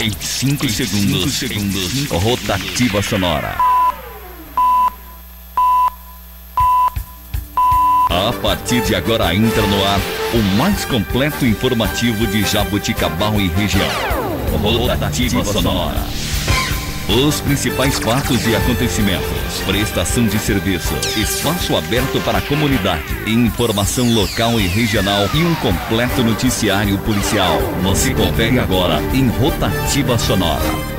Em 5 segundos, segundos, rotativa sonora. A partir de agora entra no ar o mais completo informativo de Jabuticabal e região. Rotativa sonora. Os principais fatos e acontecimentos, prestação de serviços, espaço aberto para a comunidade, informação local e regional e um completo noticiário policial. Você confere agora em Rotativa Sonora.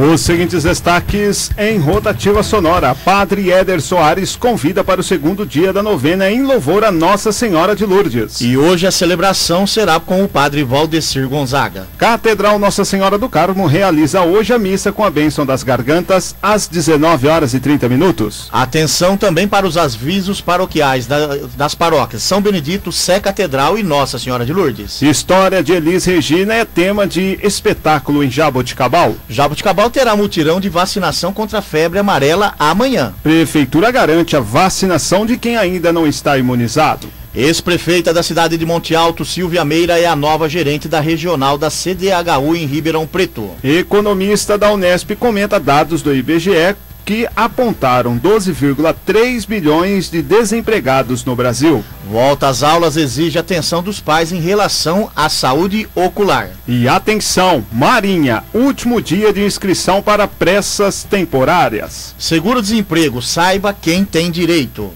Os seguintes destaques em rotativa sonora. Padre Éder Soares convida para o segundo dia da novena em louvor a Nossa Senhora de Lourdes. E hoje a celebração será com o Padre Valdecir Gonzaga. Catedral Nossa Senhora do Carmo realiza hoje a missa com a bênção das gargantas às 19 horas e 30 minutos. Atenção também para os avisos paroquiais da, das paróquias São Benedito, Sé Catedral e Nossa Senhora de Lourdes. História de Elis Regina é tema de espetáculo em Jaboticabal. Jaboticabal terá mutirão de vacinação contra a febre amarela amanhã. Prefeitura garante a vacinação de quem ainda não está imunizado. Ex-prefeita da cidade de Monte Alto, Silvia Meira, é a nova gerente da regional da CDHU em Ribeirão Preto. Economista da Unesp comenta dados do IBGE que apontaram 12,3 milhões de desempregados no Brasil. Volta às aulas exige atenção dos pais em relação à saúde ocular. E atenção, Marinha, último dia de inscrição para pressas temporárias. Seguro-desemprego, saiba quem tem direito.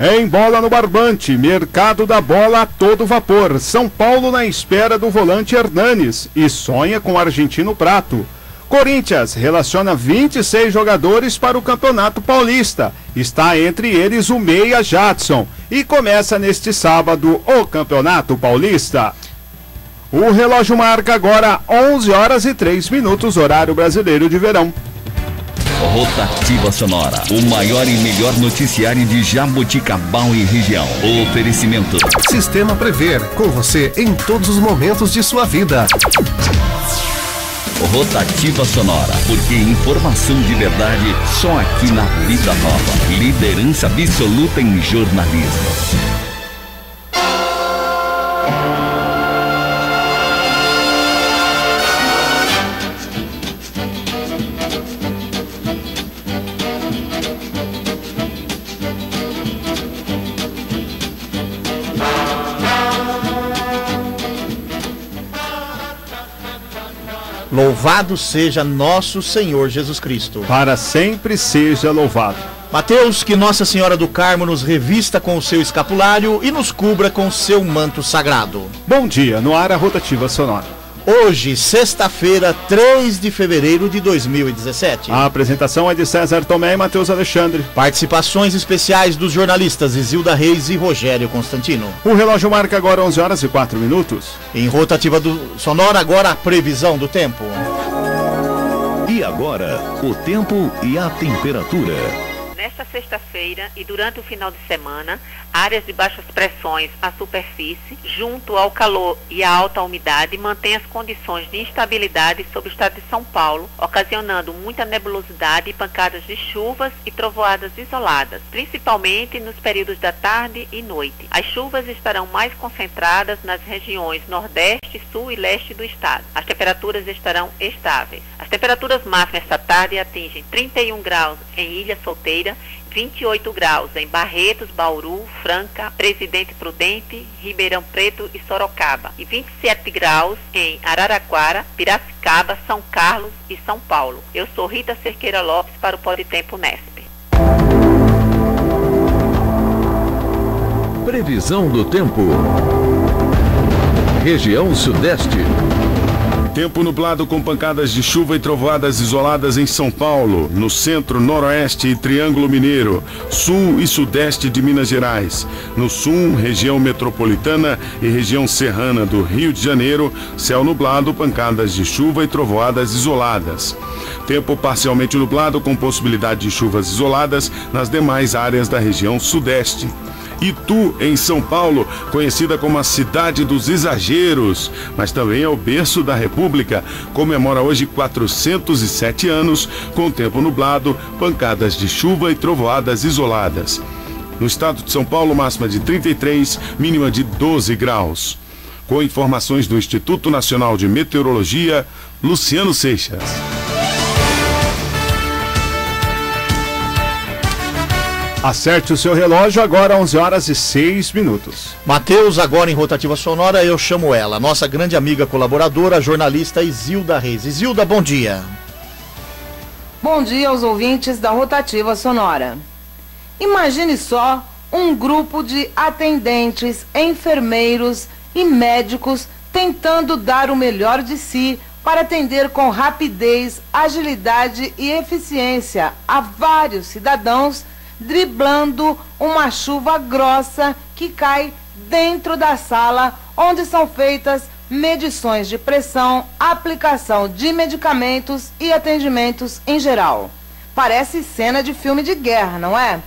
Em bola no barbante, mercado da bola a todo vapor. São Paulo na espera do volante Hernanes e sonha com o argentino Prato. Corinthians relaciona 26 jogadores para o Campeonato Paulista. Está entre eles o Meia Jadson. E começa neste sábado o Campeonato Paulista. O relógio marca agora 11 horas e 3 minutos, horário brasileiro de verão. Rotativa Sonora, o maior e melhor noticiário de Jaboticabal e região. Oferecimento. Sistema Prever, com você em todos os momentos de sua vida. Rotativa Sonora, porque informação de verdade só aqui na Vida Nova. Liderança absoluta em jornalismo. Louvado seja nosso Senhor Jesus Cristo. Para sempre seja louvado. Mateus, que Nossa Senhora do Carmo nos revista com o seu escapulário e nos cubra com o seu manto sagrado. Bom dia, no ar a rotativa sonora. Hoje, sexta-feira, 3 de fevereiro de 2017. A apresentação é de César Tomé e Matheus Alexandre. Participações especiais dos jornalistas Isilda Reis e Rogério Constantino. O relógio marca agora 11 horas e 4 minutos. Em rotativa do sonora, agora a previsão do tempo. E agora, o tempo e a temperatura. Nesta sexta-feira e durante o final de semana, áreas de baixas pressões à superfície, junto ao calor e à alta umidade, mantêm as condições de instabilidade sobre o estado de São Paulo, ocasionando muita nebulosidade e pancadas de chuvas e trovoadas isoladas, principalmente nos períodos da tarde e noite. As chuvas estarão mais concentradas nas regiões Nordeste, Sul e Leste do estado. As temperaturas estarão estáveis. As temperaturas máximas esta tarde atingem 31 graus em Ilha Solteira 28 graus em Barretos, Bauru, Franca, Presidente Prudente, Ribeirão Preto e Sorocaba. E 27 graus em Araraquara, Piracicaba, São Carlos e São Paulo. Eu sou Rita Cerqueira Lopes para o Pode Tempo Nesp. Previsão do tempo. Região Sudeste. Tempo nublado com pancadas de chuva e trovoadas isoladas em São Paulo, no centro, noroeste e Triângulo Mineiro, sul e sudeste de Minas Gerais. No sul, região metropolitana e região serrana do Rio de Janeiro, céu nublado, pancadas de chuva e trovoadas isoladas. Tempo parcialmente nublado com possibilidade de chuvas isoladas nas demais áreas da região sudeste. Itu, em São Paulo, conhecida como a cidade dos exageros, mas também é o berço da República, comemora hoje 407 anos, com tempo nublado, pancadas de chuva e trovoadas isoladas. No estado de São Paulo, máxima de 33, mínima de 12 graus. Com informações do Instituto Nacional de Meteorologia, Luciano Seixas. Acerte o seu relógio agora 11 horas e 6 minutos. Matheus, agora em Rotativa Sonora, eu chamo ela, nossa grande amiga colaboradora, jornalista Isilda Reis. Isilda, bom dia. Bom dia aos ouvintes da Rotativa Sonora. Imagine só um grupo de atendentes, enfermeiros e médicos tentando dar o melhor de si para atender com rapidez, agilidade e eficiência a vários cidadãos driblando uma chuva grossa que cai dentro da sala onde são feitas medições de pressão, aplicação de medicamentos e atendimentos em geral. Parece cena de filme de guerra, não é?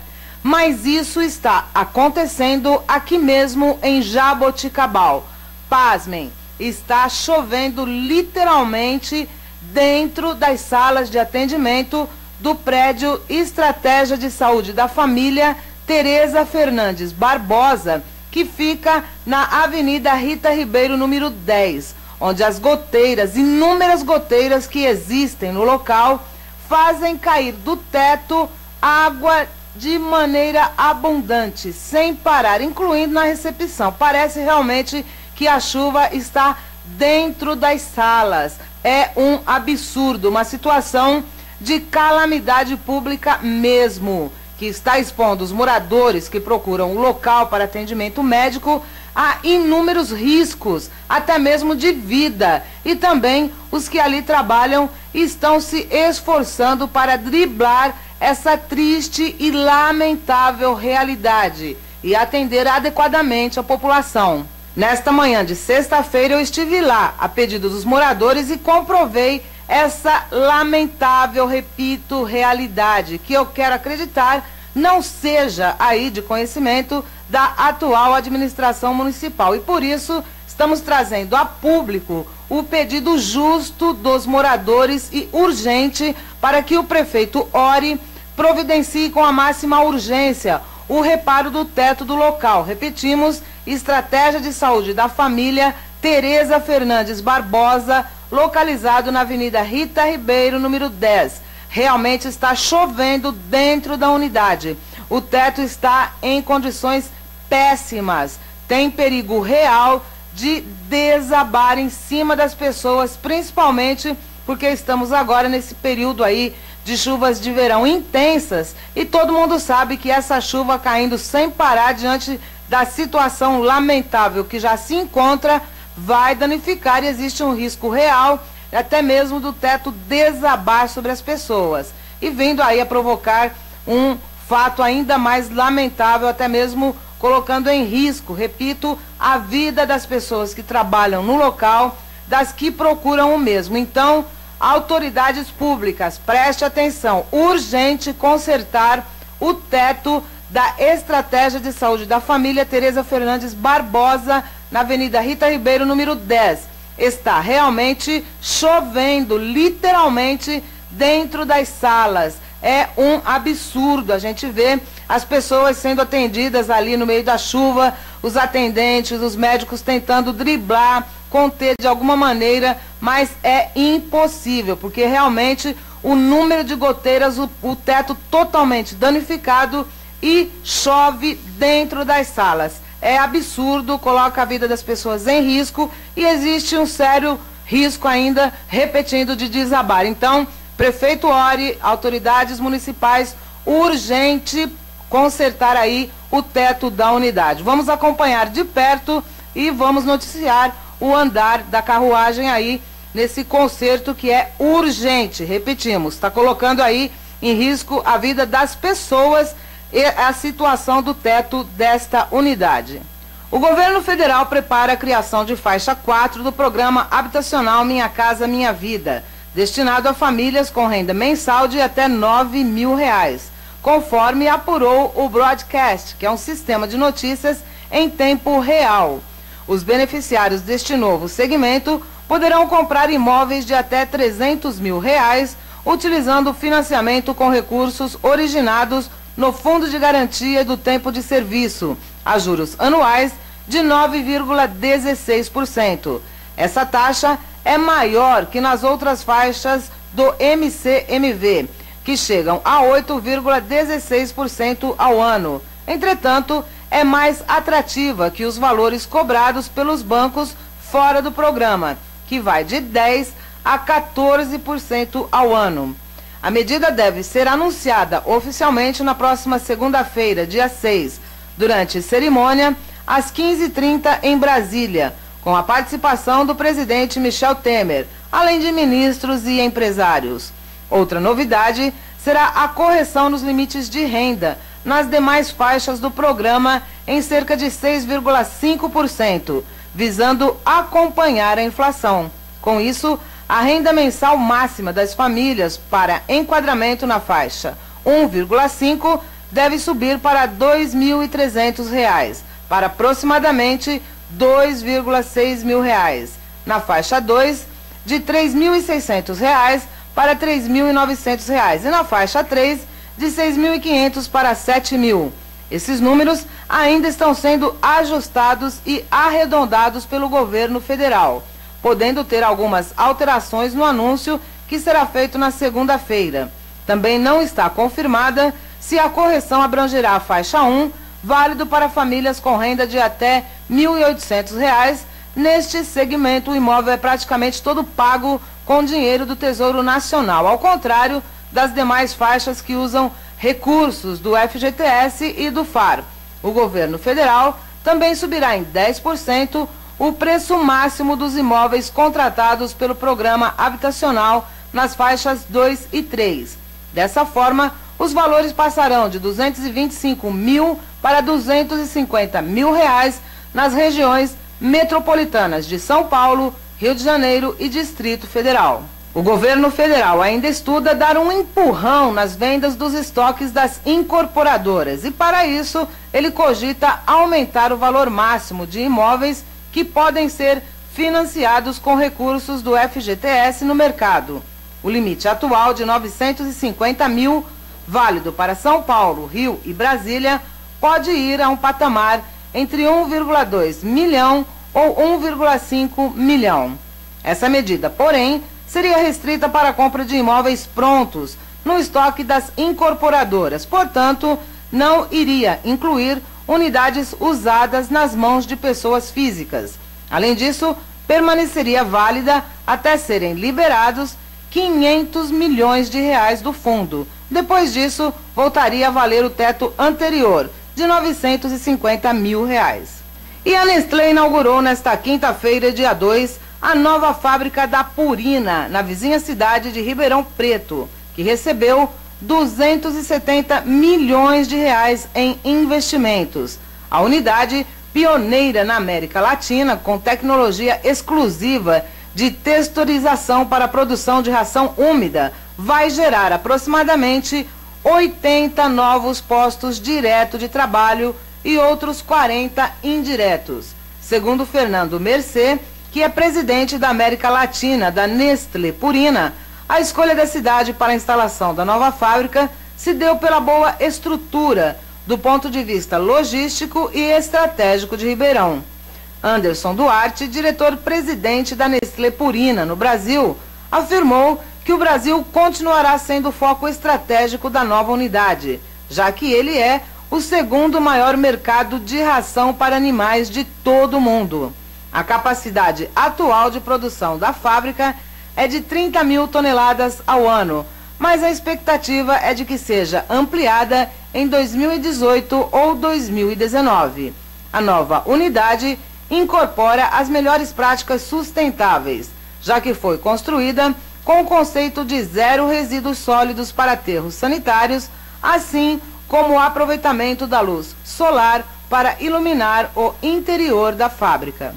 Mas isso está acontecendo aqui mesmo em Jaboticabal. Pasmem, está chovendo literalmente dentro das salas de atendimento do prédio Estratégia de Saúde da Família Tereza Fernandes Barbosa, que fica na Avenida Rita Ribeiro, número 10, onde as goteiras, inúmeras goteiras que existem no local, fazem cair do teto água de maneira abundante, sem parar, incluindo na recepção. Parece realmente que a chuva está dentro das salas. É um absurdo, uma situação de calamidade pública mesmo, que está expondo os moradores que procuram o local para atendimento médico a inúmeros riscos, até mesmo de vida, e também os que ali trabalham estão se esforçando para driblar essa triste e lamentável realidade e atender adequadamente a população. Nesta manhã de sexta-feira, eu estive lá, a pedido dos moradores, e comprovei essa lamentável, repito, realidade que eu quero acreditar não seja aí de conhecimento da atual administração municipal. E por isso estamos trazendo a público o pedido justo dos moradores e urgente para que o prefeito ore providencie com a máxima urgência o reparo do teto do local. Repetimos, estratégia de saúde da família Tereza Fernandes Barbosa, localizado na Avenida Rita Ribeiro, número 10. Realmente está chovendo dentro da unidade. O teto está em condições péssimas. Tem perigo real de desabar em cima das pessoas, principalmente porque estamos agora nesse período aí de chuvas de verão intensas e todo mundo sabe que essa chuva caindo sem parar diante da situação lamentável que já se encontra vai danificar e existe um risco real, até mesmo do teto desabar sobre as pessoas. E vindo aí a provocar um fato ainda mais lamentável, até mesmo colocando em risco, repito, a vida das pessoas que trabalham no local, das que procuram o mesmo. Então, autoridades públicas, preste atenção, urgente consertar o teto da Estratégia de Saúde da Família Tereza Fernandes Barbosa, na Avenida Rita Ribeiro, número 10. Está realmente chovendo, literalmente, dentro das salas. É um absurdo. A gente vê as pessoas sendo atendidas ali no meio da chuva, os atendentes, os médicos tentando driblar, conter de alguma maneira, mas é impossível, porque realmente o número de goteiras, o, o teto totalmente danificado e chove dentro das salas é absurdo, coloca a vida das pessoas em risco e existe um sério risco ainda, repetindo, de desabar. Então, prefeito Ori, autoridades municipais, urgente consertar aí o teto da unidade. Vamos acompanhar de perto e vamos noticiar o andar da carruagem aí nesse conserto que é urgente. Repetimos, está colocando aí em risco a vida das pessoas e a situação do teto desta unidade. O governo federal prepara a criação de faixa 4 do programa habitacional Minha Casa Minha Vida, destinado a famílias com renda mensal de até 9 mil reais, conforme apurou o Broadcast, que é um sistema de notícias em tempo real. Os beneficiários deste novo segmento poderão comprar imóveis de até 300 mil reais, utilizando financiamento com recursos originados no Fundo de Garantia do Tempo de Serviço, a juros anuais de 9,16%. Essa taxa é maior que nas outras faixas do MCMV, que chegam a 8,16% ao ano. Entretanto, é mais atrativa que os valores cobrados pelos bancos fora do programa, que vai de 10 a 14% ao ano. A medida deve ser anunciada oficialmente na próxima segunda-feira, dia 6, durante cerimônia às 15h30 em Brasília, com a participação do presidente Michel Temer, além de ministros e empresários. Outra novidade será a correção nos limites de renda nas demais faixas do programa em cerca de 6,5%, visando acompanhar a inflação. Com isso, a renda mensal máxima das famílias para enquadramento na faixa 1,5 deve subir para R$ 2.300, para aproximadamente 2,6 mil reais. Na faixa 2, de R$ 3.600 para R$ 3.900 e na faixa 3, de R$ 6.500 para R$ 7.000. Esses números ainda estão sendo ajustados e arredondados pelo governo federal podendo ter algumas alterações no anúncio que será feito na segunda-feira. Também não está confirmada se a correção abrangerá a faixa 1, válido para famílias com renda de até R$ 1.800. Neste segmento, o imóvel é praticamente todo pago com dinheiro do Tesouro Nacional, ao contrário das demais faixas que usam recursos do FGTS e do FAR. O governo federal também subirá em 10% o preço máximo dos imóveis contratados pelo programa habitacional nas faixas 2 e 3. Dessa forma, os valores passarão de 225 mil para 250 mil reais nas regiões metropolitanas de São Paulo, Rio de Janeiro e Distrito Federal. O governo federal ainda estuda dar um empurrão nas vendas dos estoques das incorporadoras e, para isso, ele cogita aumentar o valor máximo de imóveis que podem ser financiados com recursos do FGTS no mercado. O limite atual de 950 mil, válido para São Paulo, Rio e Brasília, pode ir a um patamar entre 1,2 milhão ou 1,5 milhão. Essa medida, porém, seria restrita para a compra de imóveis prontos no estoque das incorporadoras, portanto, não iria incluir unidades usadas nas mãos de pessoas físicas. Além disso, permaneceria válida até serem liberados 500 milhões de reais do fundo. Depois disso, voltaria a valer o teto anterior, de 950 mil reais. E a Nestlé inaugurou nesta quinta-feira, dia 2, a nova fábrica da Purina, na vizinha cidade de Ribeirão Preto, que recebeu 270 milhões de reais em investimentos. A unidade, pioneira na América Latina, com tecnologia exclusiva de texturização para a produção de ração úmida, vai gerar aproximadamente 80 novos postos direto de trabalho e outros 40 indiretos. Segundo Fernando Mercê, que é presidente da América Latina da Nestlé Purina, a escolha da cidade para a instalação da nova fábrica se deu pela boa estrutura do ponto de vista logístico e estratégico de Ribeirão. Anderson Duarte, diretor-presidente da Nestlé Purina no Brasil, afirmou que o Brasil continuará sendo o foco estratégico da nova unidade, já que ele é o segundo maior mercado de ração para animais de todo o mundo. A capacidade atual de produção da fábrica é de 30 mil toneladas ao ano, mas a expectativa é de que seja ampliada em 2018 ou 2019. A nova unidade incorpora as melhores práticas sustentáveis, já que foi construída com o conceito de zero resíduos sólidos para aterros sanitários, assim como o aproveitamento da luz solar para iluminar o interior da fábrica.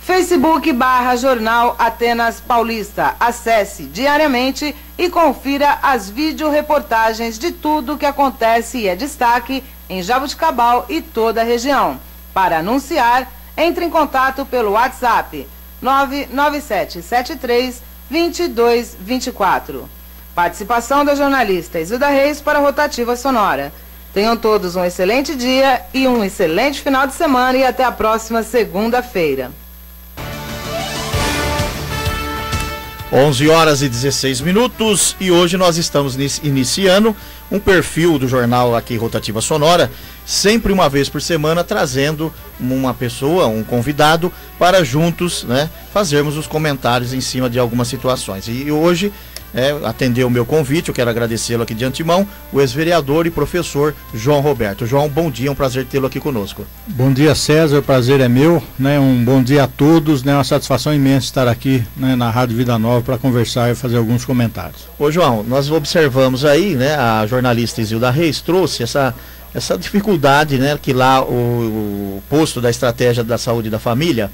Facebook barra Jornal Atenas Paulista. Acesse diariamente e confira as videoreportagens de tudo que acontece e é destaque em Jabuticabal e toda a região. Para anunciar, entre em contato pelo WhatsApp 99773 2224. Participação da jornalista Isilda Reis para a Rotativa Sonora. Tenham todos um excelente dia e um excelente final de semana e até a próxima segunda-feira. 11 horas e 16 minutos e hoje nós estamos iniciando um perfil do jornal aqui Rotativa Sonora, sempre uma vez por semana trazendo uma pessoa, um convidado para juntos, né, fazermos os comentários em cima de algumas situações. E hoje é, atendeu o meu convite, eu quero agradecê-lo aqui de antemão, o ex-vereador e professor João Roberto. João, bom dia, é um prazer tê-lo aqui conosco. Bom dia, César, o prazer é meu, né? Um bom dia a todos, né? Uma satisfação imensa estar aqui né, na Rádio Vida Nova para conversar e fazer alguns comentários. Ô João, nós observamos aí, né, a jornalista Isilda Reis trouxe essa essa dificuldade, né, que lá o, o posto da estratégia da saúde da família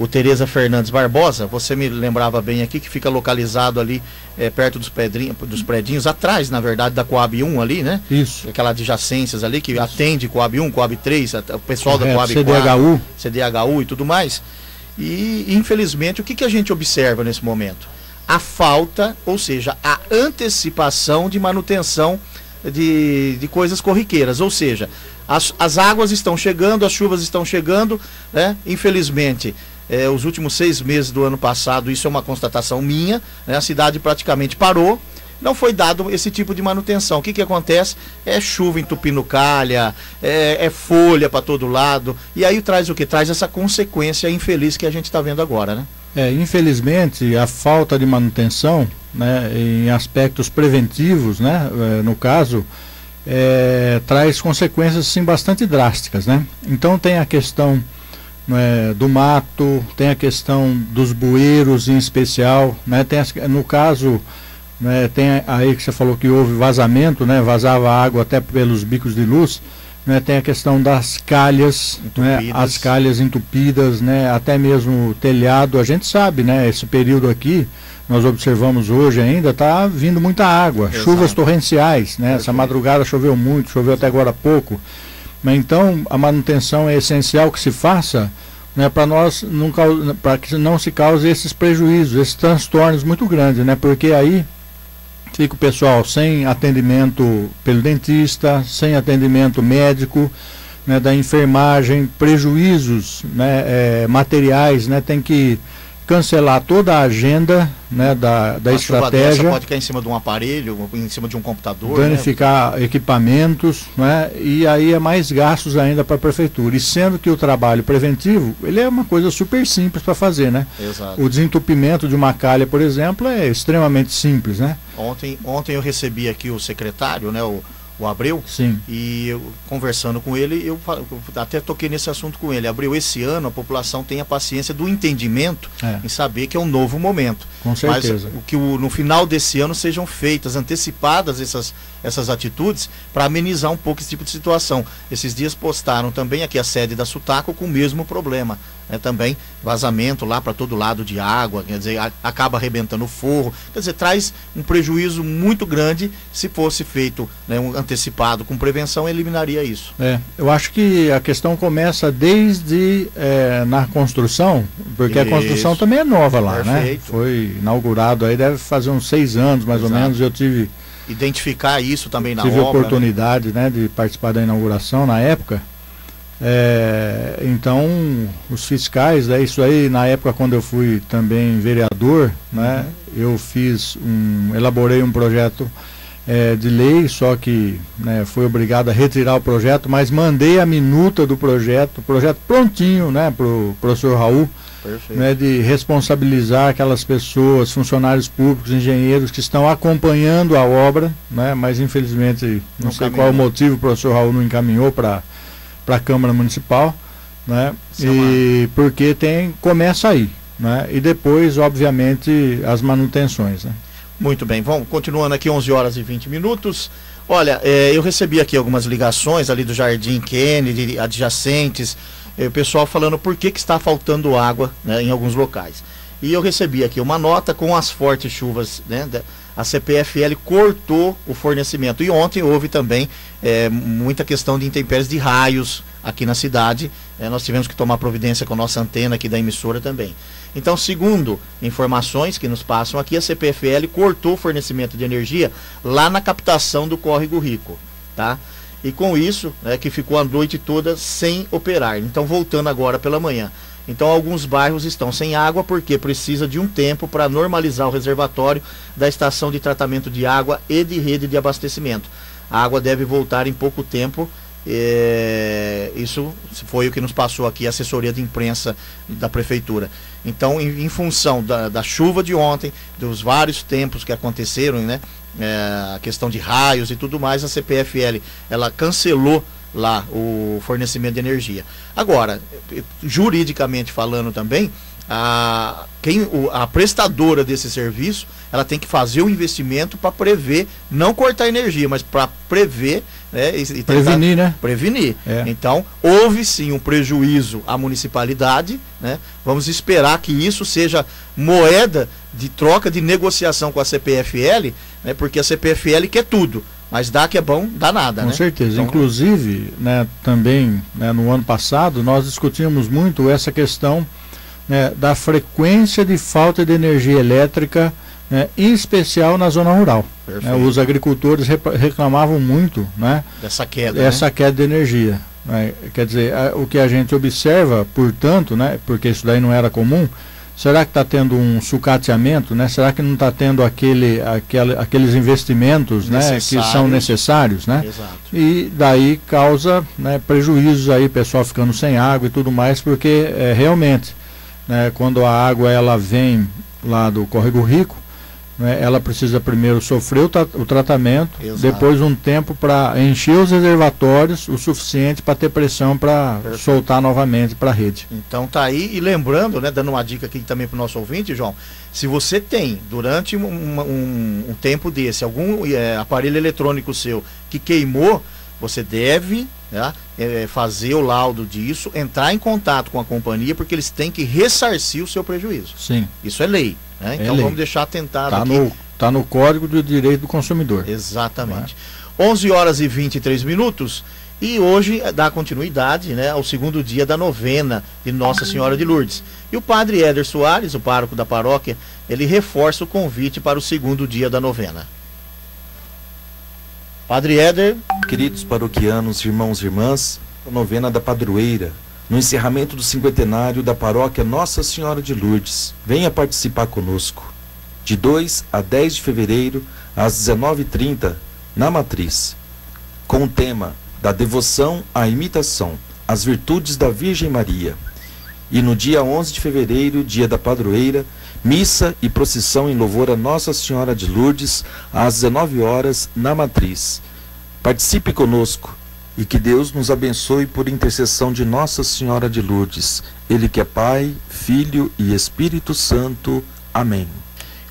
o Tereza Fernandes Barbosa, você me lembrava bem aqui que fica localizado ali é, perto dos, pedrinhos, dos predinhos, atrás, na verdade, da Coab 1 ali, né? Isso. Aquela adjacências ali que Isso. atende Coab 1, Coab 3, o pessoal Correto. da Coab CDHU. 4, CDHU e tudo mais. E, infelizmente, o que, que a gente observa nesse momento? A falta, ou seja, a antecipação de manutenção de, de coisas corriqueiras. Ou seja, as, as águas estão chegando, as chuvas estão chegando, né? Infelizmente, é, os últimos seis meses do ano passado, isso é uma constatação minha, né? a cidade praticamente parou, não foi dado esse tipo de manutenção. O que, que acontece? É chuva entupindo calha, é, é folha para todo lado, e aí traz o que? Traz essa consequência infeliz que a gente está vendo agora, né? É, infelizmente, a falta de manutenção, né, em aspectos preventivos, né, é, no caso, é, traz consequências sim bastante drásticas, né? Então tem a questão é, do mato, tem a questão dos bueiros em especial, né? Tem as, no caso, né, tem aí que você falou que houve vazamento, né? Vazava água até pelos bicos de luz, né? Tem a questão das calhas, né? As calhas entupidas, né? Até mesmo o telhado, a gente sabe, né? Esse período aqui, nós observamos hoje ainda, está vindo muita água, Exato. chuvas torrenciais, né? Essa madrugada choveu muito, choveu até agora pouco. Mas então a manutenção é essencial que se faça né, para nós para que não se cause esses prejuízos, esses transtornos muito grandes, né? Porque aí fica o pessoal sem atendimento pelo dentista, sem atendimento médico, né, da enfermagem, prejuízos né, é, materiais, né, tem que cancelar toda a agenda né, da, da estratégia. pode cair em cima de um aparelho, em cima de um computador. Danificar né? equipamentos, né, e aí é mais gastos ainda para a prefeitura. E sendo que o trabalho preventivo, ele é uma coisa super simples para fazer, né? Exato. O desentupimento de uma calha, por exemplo, é extremamente simples, né? Ontem, ontem eu recebi aqui o secretário, né, o o Abreu. Sim. E eu, conversando com ele, eu, eu, até toquei nesse assunto com ele. Abreu, esse ano a população tem a paciência do entendimento é. em saber que é um novo momento. Com certeza. Mas o que o, no final desse ano sejam feitas, antecipadas essas, essas atitudes para amenizar um pouco esse tipo de situação. Esses dias postaram também aqui a sede da Sutaco com o mesmo problema né, também vazamento lá para todo lado de água, quer dizer, a, acaba arrebentando o forro, quer dizer, traz um prejuízo muito grande se fosse feito né, um antecipado com prevenção, eliminaria isso. É, eu acho que a questão começa desde é, na construção, porque isso. a construção também é nova lá, né? Perfeito. né? Foi inaugurado aí, deve fazer uns seis anos mais Exato. ou menos, eu tive identificar isso também na tive obra. Tive né? oportunidade né? né, de participar da inauguração na época. É, então, os fiscais, é isso aí, na época quando eu fui também vereador, né, eu fiz um, elaborei um projeto é, de lei, só que né, fui obrigado a retirar o projeto, mas mandei a minuta do projeto, projeto prontinho, né, para o professor Raul, né, de responsabilizar aquelas pessoas, funcionários públicos, engenheiros que estão acompanhando a obra, né, mas infelizmente não, não sei caminhou. qual o motivo o professor Raul não encaminhou para para a Câmara Municipal, né? É e porque tem começa aí, né? E depois, obviamente, as manutenções, né? Muito bem, vamos continuando aqui 11 horas e 20 minutos. Olha, é, eu recebi aqui algumas ligações ali do Jardim Kennedy, adjacentes, é, o pessoal falando por que, que está faltando água né, em alguns locais. E eu recebi aqui uma nota com as fortes chuvas né, a CPFL cortou o fornecimento. E ontem houve também é, muita questão de intempéries de raios aqui na cidade. É, nós tivemos que tomar providência com a nossa antena aqui da emissora também. Então, segundo informações que nos passam aqui, a CPFL cortou o fornecimento de energia lá na captação do córrego Rico, tá? e com isso, né, que ficou a noite toda sem operar. Então, voltando agora pela manhã. Então, alguns bairros estão sem água porque precisa de um tempo para normalizar o reservatório da estação de tratamento de água e de rede de abastecimento. A água deve voltar em pouco tempo. É, isso foi o que nos passou aqui a assessoria de imprensa da prefeitura. Então, em, em função da, da, chuva de ontem, dos vários tempos que aconteceram, né, é, a questão de raios e tudo mais, a CPFL ela cancelou lá o fornecimento de energia. Agora, juridicamente falando também, a, quem, a prestadora desse serviço ela tem que fazer o investimento para prever, não cortar energia, mas para prever né, e, e prevenir, né? Prevenir. É. Então, houve sim um prejuízo à municipalidade, né? Vamos esperar que isso seja moeda de troca de negociação com a CPFL, né? Porque a CPFL quer tudo. Mas dá que é bom, dá nada, Com né? certeza. Então, Inclusive, né, também né, no ano passado, nós discutimos muito essa questão né, da frequência de falta de energia elétrica, né, em especial na zona rural. Né, os agricultores reclamavam muito né, dessa queda, né? queda de energia. Né? Quer dizer, a, o que a gente observa, portanto, né, porque isso daí não era comum, Será que está tendo um sucateamento, né? Será que não está tendo aquele, aquele, aqueles investimentos, né, que são necessários, né? Exato. E daí causa né, prejuízos aí, pessoal ficando sem água e tudo mais, porque é, realmente, né, quando a água ela vem lá do Córrego Rico, né, ela precisa primeiro sofrer o, tra o tratamento, Exato. depois um tempo para encher os reservatórios o suficiente para ter pressão para soltar novamente para a rede. Então tá aí, e lembrando, né, dando uma dica aqui também para o nosso ouvinte, João, se você tem durante um, um, um tempo desse algum é, aparelho eletrônico seu que queimou, você deve né, é, fazer o laudo disso, entrar em contato com a companhia, porque eles têm que ressarcir o seu prejuízo. Sim. Isso é lei. Né? Então é vamos deixar atentado tá aqui. No, tá no Código do Direito do Consumidor. Exatamente. É? 11 horas e 23 minutos. E hoje dá continuidade né, ao segundo dia da novena de Nossa Senhora de Lourdes. E o padre Éder Soares, o pároco da paróquia, ele reforça o convite para o segundo dia da novena. Padre Éder. Queridos paroquianos, irmãos e irmãs, a novena da padroeira, no encerramento do cinquentenário da paróquia Nossa Senhora de Lourdes. Venha participar conosco. De 2 a 10 de fevereiro, às 19h30, na Matriz, com o tema da devoção à imitação, as virtudes da Virgem Maria. E no dia 11 de fevereiro, dia da padroeira, missa e procissão em louvor a Nossa Senhora de Lourdes, às 19 horas, na Matriz. Participe conosco e que Deus nos abençoe por intercessão de Nossa Senhora de Lourdes, Ele que é Pai, Filho e Espírito Santo. Amém.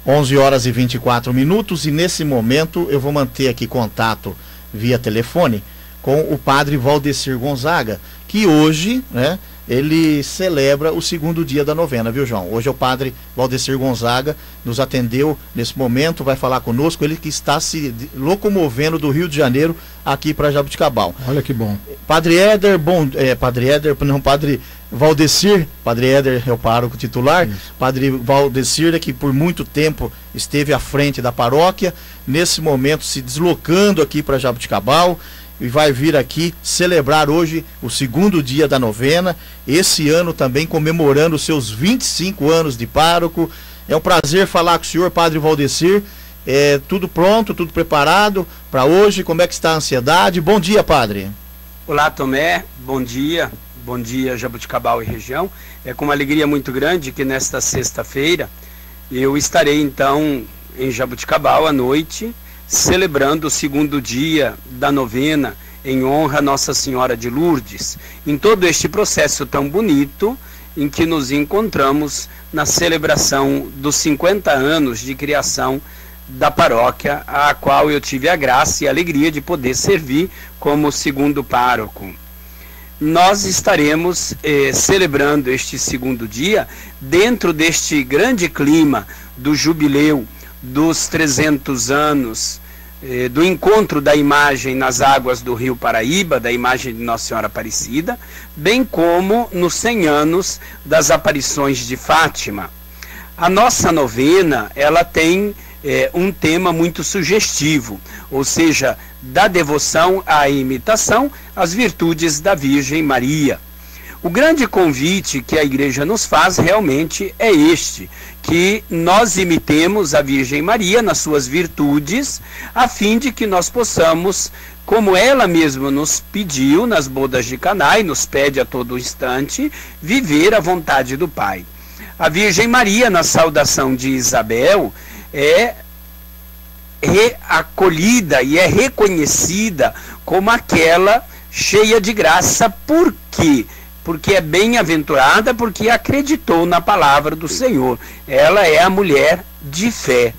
11 horas e 24 minutos e nesse momento eu vou manter aqui contato via telefone com o padre Valdecir Gonzaga, que hoje, né, ele celebra o segundo dia da novena, viu, João? Hoje é o padre Valdecir Gonzaga, nos atendeu nesse momento, vai falar conosco, ele que está se locomovendo do Rio de Janeiro aqui para Jabuticabal. Olha que bom. Padre Éder, bom, é, Padre Éder, não, Padre Valdecir, Padre Éder é o pároco titular, Isso. Padre Valdecir, é que por muito tempo esteve à frente da paróquia, nesse momento se deslocando aqui para Jabuticabal, e vai vir aqui celebrar hoje o segundo dia da novena, esse ano também comemorando os seus 25 anos de pároco. É um prazer falar com o senhor, Padre Valdecir. É, tudo pronto, tudo preparado para hoje? Como é que está a ansiedade? Bom dia, Padre. Olá, Tomé. Bom dia. Bom dia, Jabuticabal e região. É com uma alegria muito grande que nesta sexta-feira eu estarei então em Jabuticabal à noite celebrando o segundo dia da novena em honra a Nossa Senhora de Lourdes, em todo este processo tão bonito em que nos encontramos na celebração dos 50 anos de criação da paróquia, a qual eu tive a graça e a alegria de poder servir como segundo pároco. Nós estaremos eh, celebrando este segundo dia dentro deste grande clima do jubileu dos 300 anos eh, do encontro da imagem nas águas do Rio Paraíba, da imagem de Nossa Senhora Aparecida, bem como nos 100 anos das aparições de Fátima. A nossa novena, ela tem é, um tema muito sugestivo, ou seja, da devoção à imitação, as virtudes da Virgem Maria. O grande convite que a igreja nos faz realmente é este: que nós imitemos a Virgem Maria nas suas virtudes, a fim de que nós possamos, como ela mesma nos pediu nas bodas de Caná e nos pede a todo instante, viver a vontade do Pai. A Virgem Maria, na saudação de Isabel, é reacolhida e é reconhecida como aquela cheia de graça. Por quê? Porque é bem-aventurada, porque acreditou na palavra do Senhor. Ela é a mulher de fé.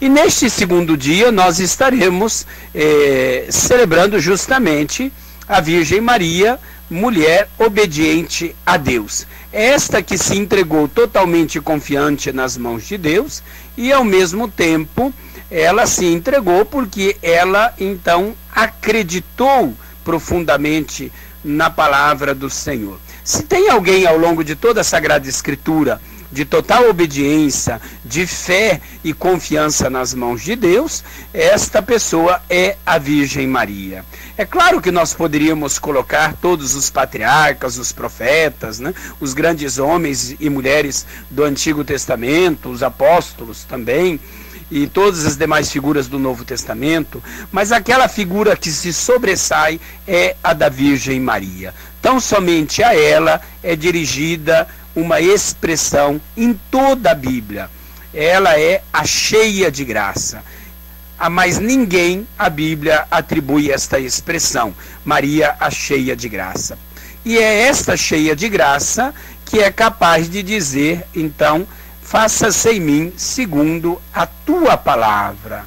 E neste segundo dia nós estaremos eh, celebrando justamente a Virgem Maria, mulher obediente a Deus. Esta que se entregou totalmente confiante nas mãos de Deus e ao mesmo tempo ela se entregou porque ela então acreditou profundamente na palavra do Senhor. Se tem alguém ao longo de toda a Sagrada Escritura de total obediência, de fé e confiança nas mãos de Deus, esta pessoa é a Virgem Maria. É claro que nós poderíamos colocar todos os patriarcas, os profetas, né, os grandes homens e mulheres do Antigo Testamento, os apóstolos também, e todas as demais figuras do Novo Testamento, mas aquela figura que se sobressai é a da Virgem Maria. Tão somente a ela é dirigida uma expressão em toda a Bíblia. Ela é a cheia de graça. A mais ninguém a Bíblia atribui esta expressão, Maria a cheia de graça. E é esta cheia de graça que é capaz de dizer, então, faça-se em mim segundo a tua palavra.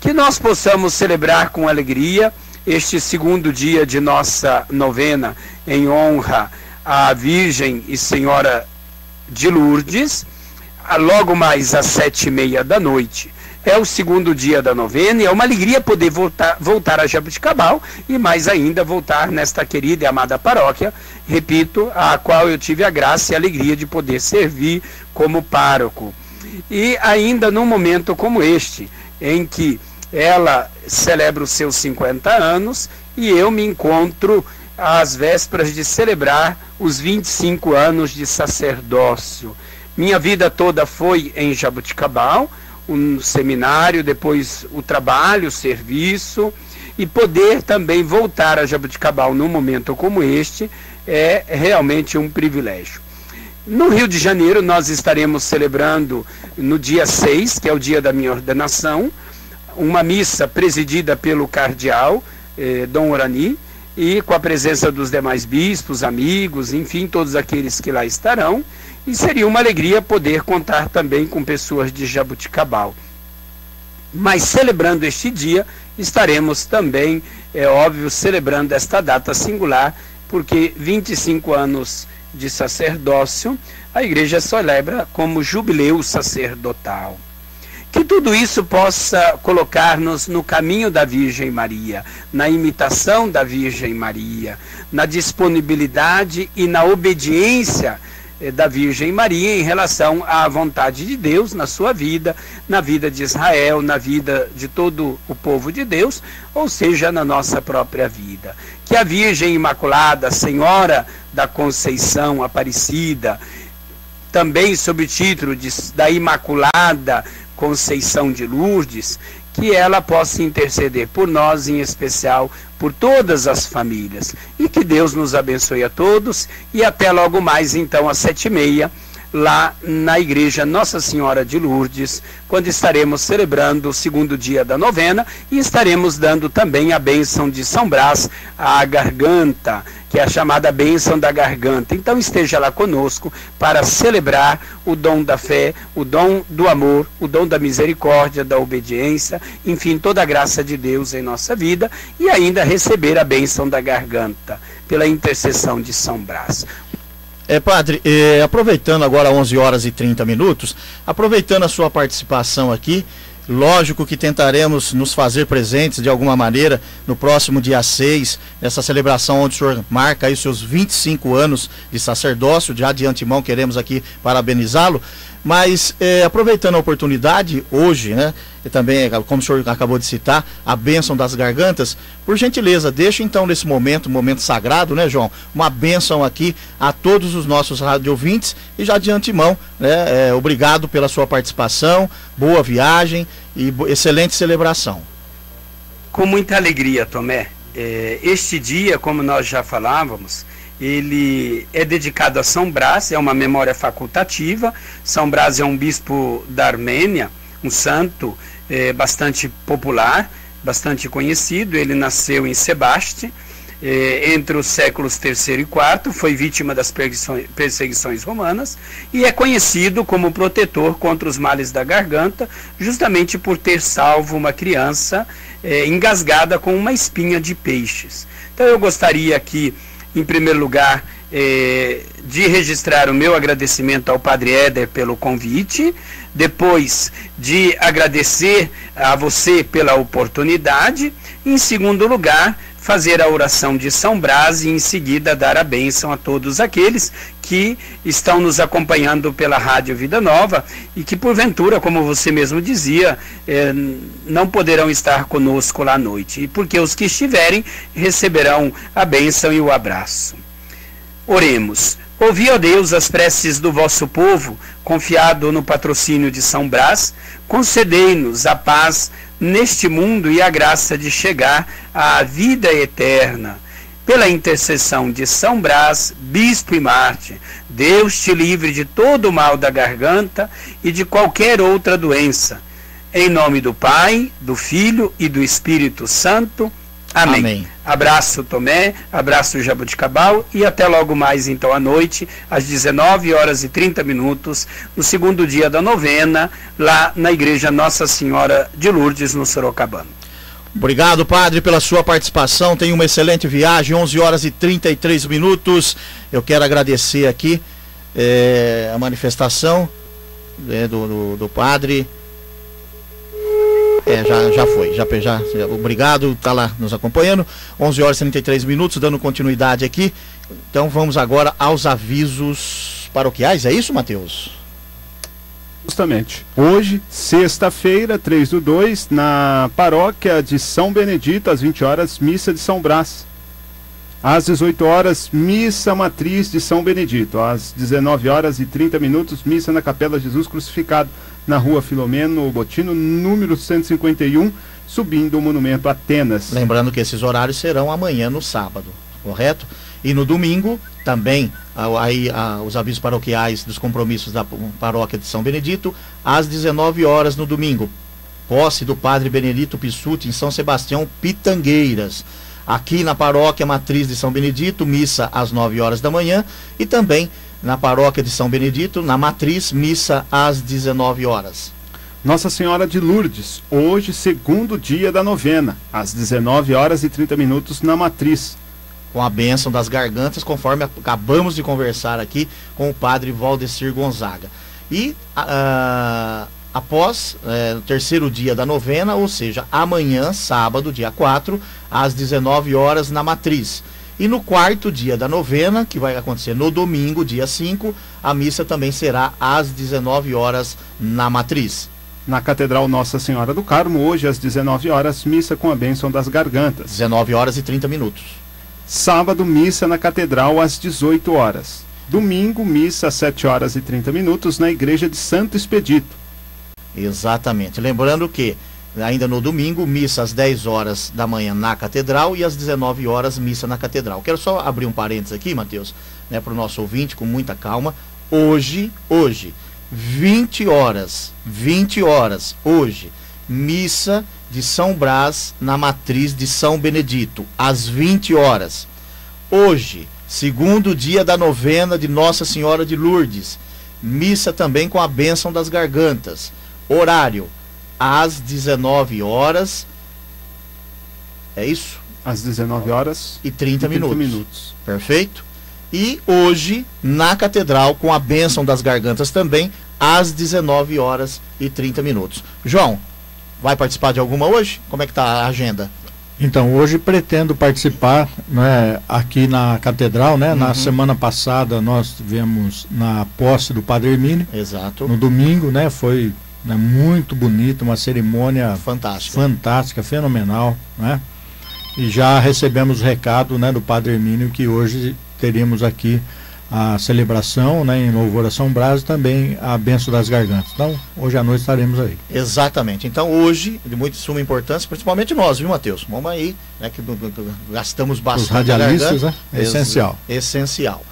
Que nós possamos celebrar com alegria este segundo dia de nossa novena em honra à Virgem e Senhora de Lourdes, logo mais às sete e meia da noite. É o segundo dia da novena e é uma alegria poder voltar, voltar a Jabuticabal e mais ainda voltar nesta querida e amada paróquia, repito, a qual eu tive a graça e a alegria de poder servir como pároco. E ainda num momento como este, em que ela celebra os seus 50 anos e eu me encontro às vésperas de celebrar os 25 anos de sacerdócio. Minha vida toda foi em Jabuticabal, um seminário, depois o trabalho, o serviço, e poder também voltar a Jabuticabal num momento como este é realmente um privilégio. No Rio de Janeiro, nós estaremos celebrando no dia 6, que é o dia da minha ordenação, uma missa presidida pelo cardeal eh, Dom Orani, e com a presença dos demais bispos, amigos, enfim, todos aqueles que lá estarão. E seria uma alegria poder contar também com pessoas de Jabuticabal. Mas celebrando este dia, estaremos também, é óbvio, celebrando esta data singular, porque 25 anos de sacerdócio, a igreja celebra como jubileu sacerdotal. Que tudo isso possa colocar-nos no caminho da Virgem Maria, na imitação da Virgem Maria, na disponibilidade e na obediência eh, da Virgem Maria em relação à vontade de Deus na sua vida, na vida de Israel, na vida de todo o povo de Deus, ou seja, na nossa própria vida. Que a Virgem Imaculada, Senhora da Conceição Aparecida, também sob o título de, da Imaculada Conceição de Lourdes, que ela possa interceder por nós, em especial por todas as famílias. E que Deus nos abençoe a todos e até logo mais, então, às sete e meia lá na igreja Nossa Senhora de Lourdes, quando estaremos celebrando o segundo dia da novena e estaremos dando também a bênção de São Brás à garganta, que é a chamada bênção da garganta. Então esteja lá conosco para celebrar o dom da fé, o dom do amor, o dom da misericórdia, da obediência, enfim, toda a graça de Deus em nossa vida e ainda receber a bênção da garganta pela intercessão de São Brás. É, padre, é, aproveitando agora 11 horas e 30 minutos, aproveitando a sua participação aqui, Lógico que tentaremos nos fazer presentes de alguma maneira no próximo dia 6, nessa celebração onde o senhor marca aí seus 25 anos de sacerdócio. Já de antemão queremos aqui parabenizá-lo. Mas é, aproveitando a oportunidade, hoje, né? E também, como o senhor acabou de citar, a bênção das gargantas, por gentileza, deixe então nesse momento, momento sagrado, né, João? Uma bênção aqui a todos os nossos rádio ouvintes e já de antemão, né? É, obrigado pela sua participação, boa viagem e excelente celebração. Com muita alegria, Tomé. É, este dia, como nós já falávamos, ele é dedicado a São Brás, é uma memória facultativa. São Brás é um bispo da Armênia, um santo é, bastante popular, bastante conhecido. Ele nasceu em Sebaste, é, entre os séculos III e IV, foi vítima das perseguições romanas e é conhecido como protetor contra os males da garganta, justamente por ter salvo uma criança é, engasgada com uma espinha de peixes. Então eu gostaria que em primeiro lugar, eh, de registrar o meu agradecimento ao Padre Éder pelo convite, depois de agradecer a você pela oportunidade, em segundo lugar, fazer a oração de São Brás e em seguida dar a bênção a todos aqueles que estão nos acompanhando pela Rádio Vida Nova e que porventura, como você mesmo dizia, eh, não poderão estar conosco lá à noite. E porque os que estiverem receberão a bênção e o abraço. Oremos. Ouvi, ó Deus, as preces do vosso povo, confiado no patrocínio de São Brás, concedei-nos a paz neste mundo e a graça de chegar à vida eterna. Pela intercessão de São Brás, bispo e Marte, Deus te livre de todo o mal da garganta e de qualquer outra doença. Em nome do Pai, do Filho e do Espírito Santo. Amém. Amém. Abraço Tomé, abraço Jabuticabal e até logo mais então à noite, às 19 horas e 30 minutos, no segundo dia da novena, lá na igreja Nossa Senhora de Lourdes, no Sorocabana. Obrigado, padre, pela sua participação. Tenha uma excelente viagem, 11 horas e 33 minutos. Eu quero agradecer aqui é, a manifestação é, do, do, do padre é, já, já foi. Já, já, obrigado, tá lá nos acompanhando. 11 horas e 33 minutos, dando continuidade aqui. Então vamos agora aos avisos paroquiais. É isso, Matheus? Justamente. Hoje, sexta-feira, 3 do 2, na paróquia de São Benedito, às 20 horas, missa de São Brás. Às 18 horas, missa matriz de São Benedito. Às 19 horas e 30 minutos, missa na Capela Jesus Crucificado na rua Filomeno Botino, número 151, subindo o monumento Atenas. Lembrando que esses horários serão amanhã no sábado, correto? E no domingo, também, aí os avisos paroquiais dos compromissos da paróquia de São Benedito, às 19 horas no domingo. Posse do padre Benedito Pissuti em São Sebastião, Pitangueiras. Aqui na paróquia matriz de São Benedito, missa às 9 horas da manhã e também na paróquia de São Benedito, na matriz, missa às 19 horas. Nossa Senhora de Lourdes, hoje, segundo dia da novena, às 19 horas e 30 minutos na matriz. Com a bênção das gargantas, conforme acabamos de conversar aqui com o padre Valdecir Gonzaga. E uh, após uh, o terceiro dia da novena, ou seja, amanhã, sábado, dia 4, às 19 horas na matriz. E no quarto dia da novena, que vai acontecer no domingo, dia 5, a missa também será às 19 horas na matriz. Na Catedral Nossa Senhora do Carmo, hoje às 19 horas, missa com a bênção das gargantas. 19 horas e 30 minutos. Sábado, missa na Catedral às 18 horas. Domingo, missa às 7 horas e 30 minutos na Igreja de Santo Expedito. Exatamente. Lembrando que ainda no domingo, missa às 10 horas da manhã na Catedral e às 19 horas, missa na Catedral. Quero só abrir um parênteses aqui, Mateus, né, para o nosso ouvinte, com muita calma. Hoje, hoje, 20 horas, 20 horas, hoje, missa de São Brás na matriz de São Benedito, às 20 horas. Hoje, segundo dia da novena de Nossa Senhora de Lourdes, missa também com a bênção das gargantas. Horário, às 19 horas. É isso? Às 19 horas e 30, e 30 minutos. minutos. Perfeito? E hoje, na Catedral, com a bênção das gargantas também, às 19 horas e 30 minutos. João, vai participar de alguma hoje? Como é que está a agenda? Então, hoje pretendo participar né, aqui na Catedral, né? Uhum. Na semana passada nós tivemos na posse do Padre Hermínio. Exato. No domingo, né? Foi né, muito bonito, uma cerimônia fantástica, fantástica fenomenal, né? E já recebemos o recado né, do Padre Hermínio que hoje teríamos aqui a celebração né, em louvor a São Brás e também a benção das gargantas. Então, hoje à noite estaremos aí. Exatamente. Então, hoje, de muito suma importância, principalmente nós, viu, Matheus? Vamos aí, né, que gastamos bastante. Os radialistas, né? É essencial. Essencial.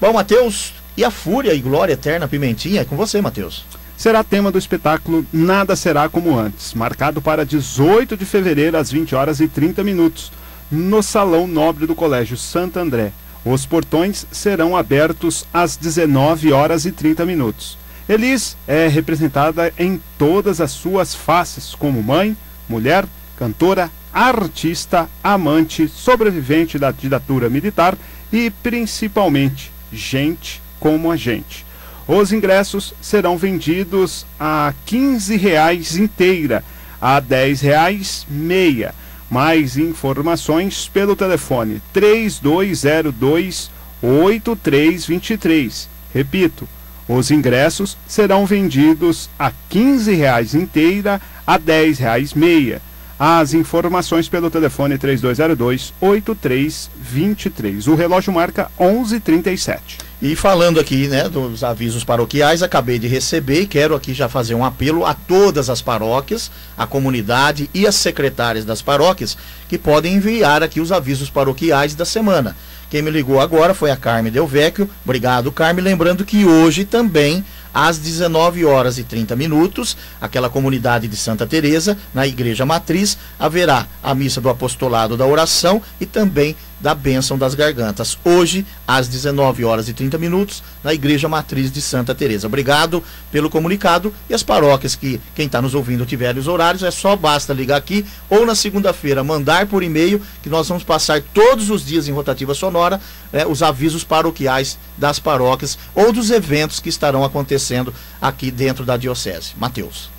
Bom, Matheus, e a Fúria e Glória Eterna Pimentinha é com você, Matheus. Será tema do espetáculo Nada Será Como Antes, marcado para 18 de fevereiro às 20 horas e 30 minutos, no Salão Nobre do Colégio Santo André. Os portões serão abertos às 19 horas e 30 minutos. Elis é representada em todas as suas faces, como mãe, mulher, cantora, artista, amante, sobrevivente da ditadura militar e, principalmente, gente como a gente. Os ingressos serão vendidos a 15 reais inteira, a 10 reais meia mais informações pelo telefone 3202 8323. Repito, os ingressos serão vendidos a R$ 15,00 inteira, a R$ 10,00 meia. As informações pelo telefone 3202 8323. O relógio marca 1137. E falando aqui, né, dos avisos paroquiais, acabei de receber e quero aqui já fazer um apelo a todas as paróquias, a comunidade e as secretárias das paróquias que podem enviar aqui os avisos paroquiais da semana. Quem me ligou agora foi a Carme Delvecchio. Obrigado, Carme. Lembrando que hoje também às 19 horas e 30 minutos, aquela comunidade de Santa Teresa, na Igreja Matriz, haverá a missa do apostolado da oração e também da bênção das gargantas. Hoje, às 19 horas e 30 minutos, na Igreja Matriz de Santa Teresa. Obrigado pelo comunicado e as paróquias que quem está nos ouvindo tiver os horários, é só basta ligar aqui ou na segunda-feira mandar por e-mail que nós vamos passar todos os dias em rotativa sonora é, os avisos paroquiais das paróquias ou dos eventos que estarão acontecendo aqui dentro da diocese. Mateus.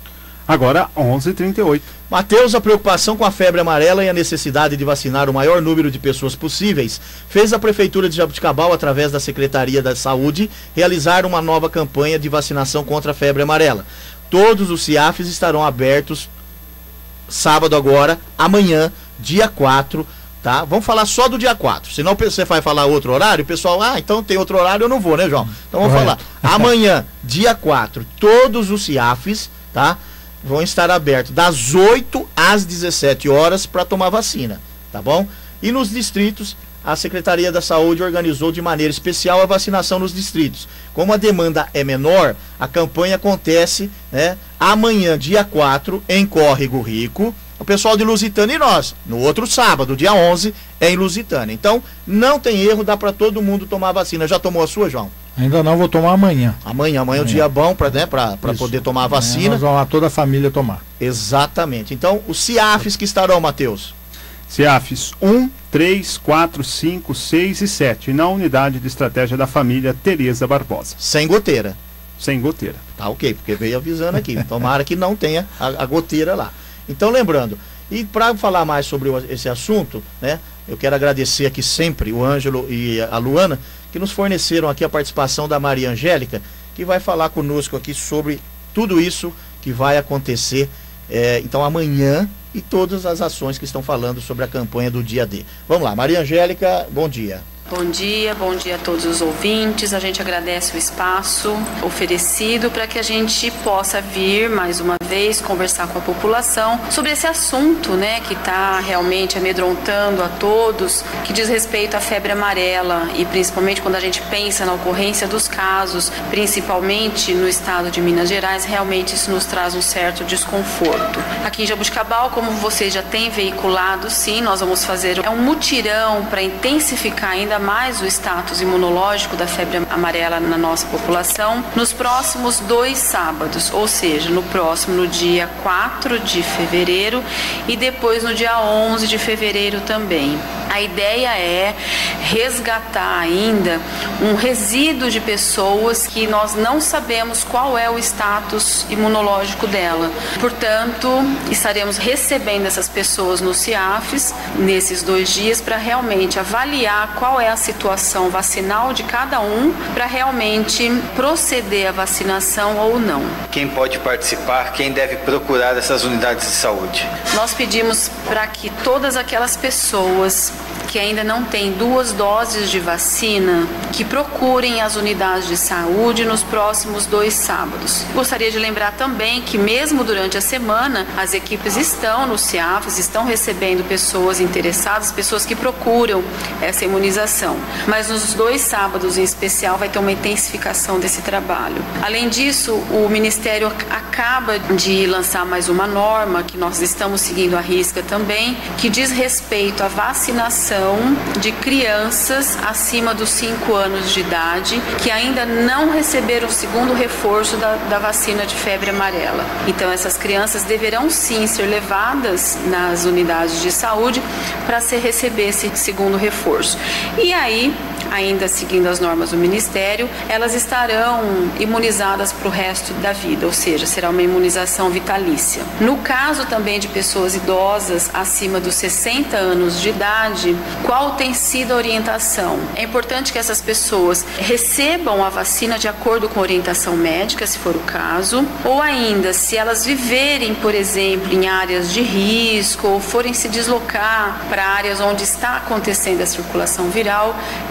Agora 11:38. Mateus, a preocupação com a febre amarela e a necessidade de vacinar o maior número de pessoas possíveis fez a prefeitura de Jabuticabal, através da Secretaria da Saúde, realizar uma nova campanha de vacinação contra a febre amarela. Todos os CIAFs estarão abertos sábado agora, amanhã, dia 4, tá? Vamos falar só do dia 4. Senão você vai falar outro horário, o pessoal, ah, então tem outro horário, eu não vou, né, João? Então vamos Correto. falar. Amanhã, dia 4, todos os CIAFs, tá? Vão estar abertos das 8 às 17 horas para tomar vacina, tá bom? E nos distritos, a Secretaria da Saúde organizou de maneira especial a vacinação nos distritos. Como a demanda é menor, a campanha acontece né, amanhã, dia 4, em Córrego Rico. O pessoal de Lusitânia e nós. No outro sábado, dia 11, é em Lusitânia. Então, não tem erro, dá para todo mundo tomar vacina. Já tomou a sua, João? Ainda não, vou tomar amanhã. Amanhã, amanhã é um dia bom para né, poder tomar a vacina. Amanhã nós vamos lá toda a família tomar. Exatamente. Então, os CIAFs que estarão, Matheus? CIAFs 1, 3, 4, 5, 6 e 7, na unidade de estratégia da família Tereza Barbosa. Sem goteira. Sem goteira. Tá ok, porque veio avisando aqui. Tomara que não tenha a, a goteira lá. Então, lembrando, e para falar mais sobre esse assunto, né, eu quero agradecer aqui sempre o Ângelo e a Luana, que nos forneceram aqui a participação da Maria Angélica, que vai falar conosco aqui sobre tudo isso que vai acontecer é, então amanhã e todas as ações que estão falando sobre a campanha do dia D. Vamos lá, Maria Angélica, bom dia. Bom dia, bom dia a todos os ouvintes. A gente agradece o espaço oferecido para que a gente possa vir mais uma vez conversar com a população sobre esse assunto, né, que está realmente amedrontando a todos, que diz respeito à febre amarela e principalmente quando a gente pensa na ocorrência dos casos, principalmente no estado de Minas Gerais, realmente isso nos traz um certo desconforto. Aqui em Jabuticabal, como vocês já têm veiculado, sim, nós vamos fazer um mutirão para intensificar ainda ainda mais o status imunológico da febre amarela na nossa população nos próximos dois sábados, ou seja, no próximo, no dia 4 de fevereiro e depois no dia 11 de fevereiro também. A ideia é resgatar ainda um resíduo de pessoas que nós não sabemos qual é o status imunológico dela. Portanto, estaremos recebendo essas pessoas no CIAFES nesses dois dias para realmente avaliar qual é a situação vacinal de cada um para realmente proceder à vacinação ou não. Quem pode participar, quem deve procurar essas unidades de saúde? Nós pedimos para que todas aquelas pessoas que ainda não têm duas doses de vacina, que procurem as unidades de saúde nos próximos dois sábados. Gostaria de lembrar também que, mesmo durante a semana, as equipes estão no CIAFs, estão recebendo pessoas interessadas, pessoas que procuram essa imunização. Mas nos dois sábados, em especial, vai ter uma intensificação desse trabalho. Além disso, o Ministério acaba de lançar mais uma norma que nós estamos seguindo à risca também, que diz respeito à vacinação de crianças acima dos 5 anos de idade que ainda não receberam o segundo reforço da, da vacina de febre amarela. Então, essas crianças deverão sim ser levadas nas unidades de saúde para receber esse segundo reforço. E aí, ainda seguindo as normas do Ministério, elas estarão imunizadas para o resto da vida, ou seja, será uma imunização vitalícia. No caso também de pessoas idosas acima dos 60 anos de idade, qual tem sido a orientação? É importante que essas pessoas recebam a vacina de acordo com a orientação médica, se for o caso, ou ainda, se elas viverem, por exemplo, em áreas de risco ou forem se deslocar para áreas onde está acontecendo a circulação viral,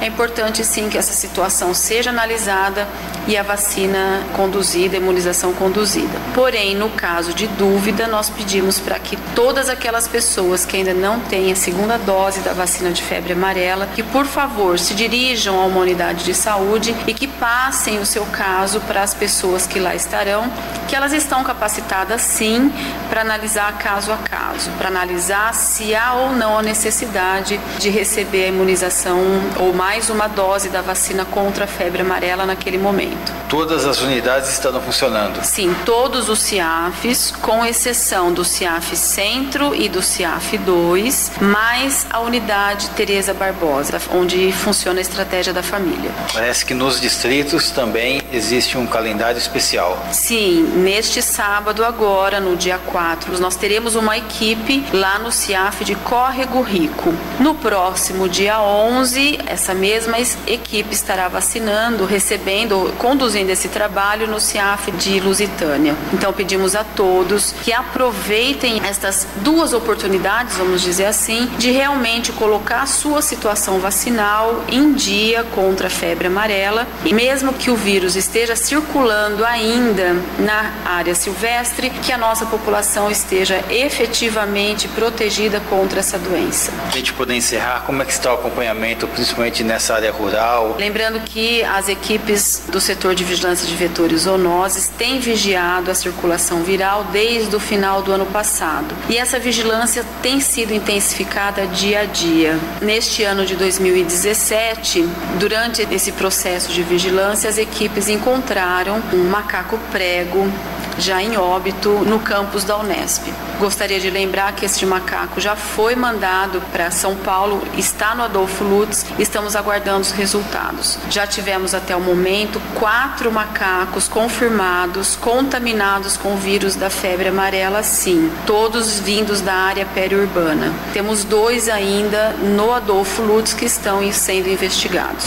é importante sim que essa situação seja analisada e a vacina conduzida, a imunização conduzida. Porém, no caso de dúvida, nós pedimos para que todas aquelas pessoas que ainda não têm a segunda dose da vacina de febre amarela, que por favor se dirijam a uma unidade de saúde e que passem o seu caso para as pessoas que lá estarão, que elas estão capacitadas sim para analisar caso a caso, para analisar se há ou não a necessidade de receber a imunização ou mais uma dose da vacina contra a febre amarela naquele momento. Todas as unidades estão funcionando? Sim, todos os CIAFs, com exceção do CIAF Centro e do CIAF 2, mais a unidade Tereza Barbosa, onde funciona a estratégia da família. Parece que nos distritos também existe um calendário especial. Sim, neste sábado agora, no dia 4, nós teremos uma equipe lá no CIAF de Córrego Rico. No próximo dia 11, essa mesma equipe estará vacinando, recebendo, conduzindo esse trabalho no CIAF de Lusitânia. Então pedimos a todos que aproveitem estas duas oportunidades, vamos dizer assim, de realmente colocar a sua situação vacinal em dia contra a febre amarela, e mesmo que o vírus esteja circulando ainda na área silvestre, que a nossa população esteja efetivamente protegida contra essa doença. A gente poder encerrar, como é que está o acompanhamento, principalmente nessa área rural? Lembrando que as equipes do setor de vigilância de vetores zoonoses têm vigiado a circulação viral desde o final do ano passado. E essa vigilância tem sido intensificada dia a dia. Neste ano de 2017, durante esse processo de vigilância, as equipes encontraram um macaco prego já em óbito no campus da Unesp. Gostaria de lembrar que este macaco já foi mandado para São Paulo, está no Adolfo Lutz, estamos aguardando os resultados. Já tivemos até o momento quatro macacos confirmados, contaminados com o vírus da febre amarela, sim, todos vindos da área periurbana. Temos dois ainda no Adolfo Lutz que estão sendo investigados.